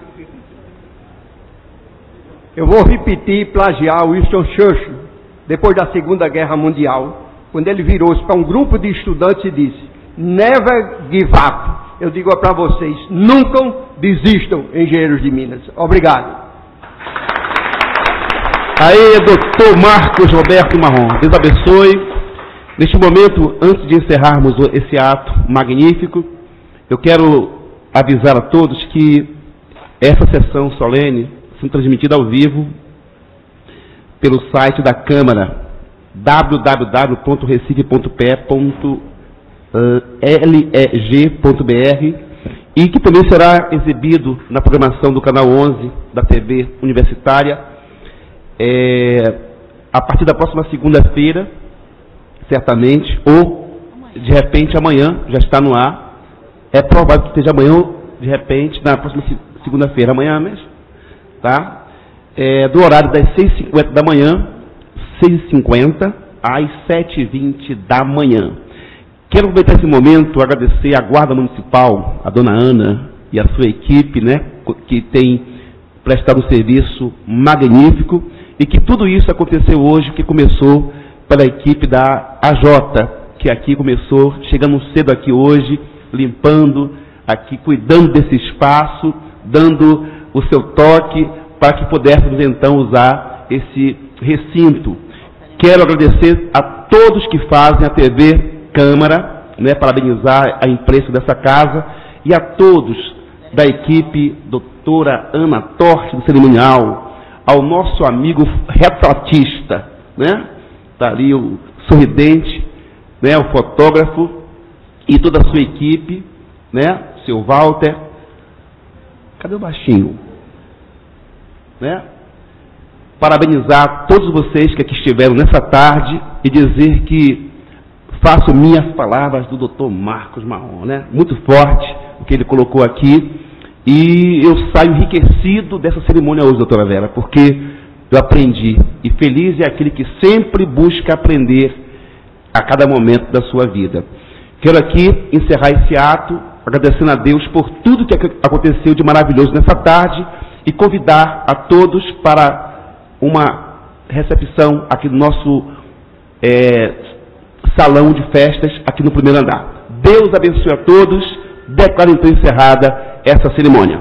Eu vou repetir, plagiar Winston Churchill, depois da Segunda Guerra Mundial, quando ele virou-se para um grupo de estudantes e disse: Never give up. Eu digo para vocês: nunca desistam, engenheiros de Minas. Obrigado. Aí, doutor Marcos Roberto Marrom, Deus abençoe. Neste momento, antes de encerrarmos esse ato magnífico, eu quero avisar a todos que essa sessão solene sendo transmitida ao vivo pelo site da Câmara www.recife.pe.leg.br e que também será exibido na programação do canal 11 da TV Universitária é, a partir da próxima segunda-feira, certamente, ou de repente amanhã, já está no ar. É provável que esteja amanhã ou de repente, na próxima segunda-feira, amanhã mesmo, tá? É, do horário das 6h50 da manhã, 6h50 às 7h20 da manhã. Quero aproveitar esse momento agradecer à Guarda Municipal, a dona Ana e a sua equipe, né, que tem prestado um serviço magnífico e que tudo isso aconteceu hoje, que começou pela equipe da AJ, que aqui começou, chegando cedo aqui hoje, limpando, aqui cuidando desse espaço, dando o seu toque para que pudéssemos então usar esse recinto. Quero agradecer a todos que fazem a TV Câmara, né, parabenizar a imprensa dessa casa e a todos da equipe doutora Ana Torte do cerimonial, ao nosso amigo retratista, né? Está ali o sorridente, né, o fotógrafo e toda a sua equipe, né? Seu Walter. Cadê o baixinho? Né? Parabenizar todos vocês que aqui estiveram nessa tarde e dizer que faço minhas palavras do Dr. Marcos Marrom, né? Muito forte o que ele colocou aqui. E eu saio enriquecido dessa cerimônia hoje, doutora Vera, porque eu aprendi. E feliz é aquele que sempre busca aprender a cada momento da sua vida. Quero aqui encerrar esse ato agradecendo a Deus por tudo que aconteceu de maravilhoso nessa tarde e convidar a todos para uma recepção aqui no nosso é, salão de festas aqui no primeiro andar. Deus abençoe a todos. Declaro então encerrada essa cerimônia.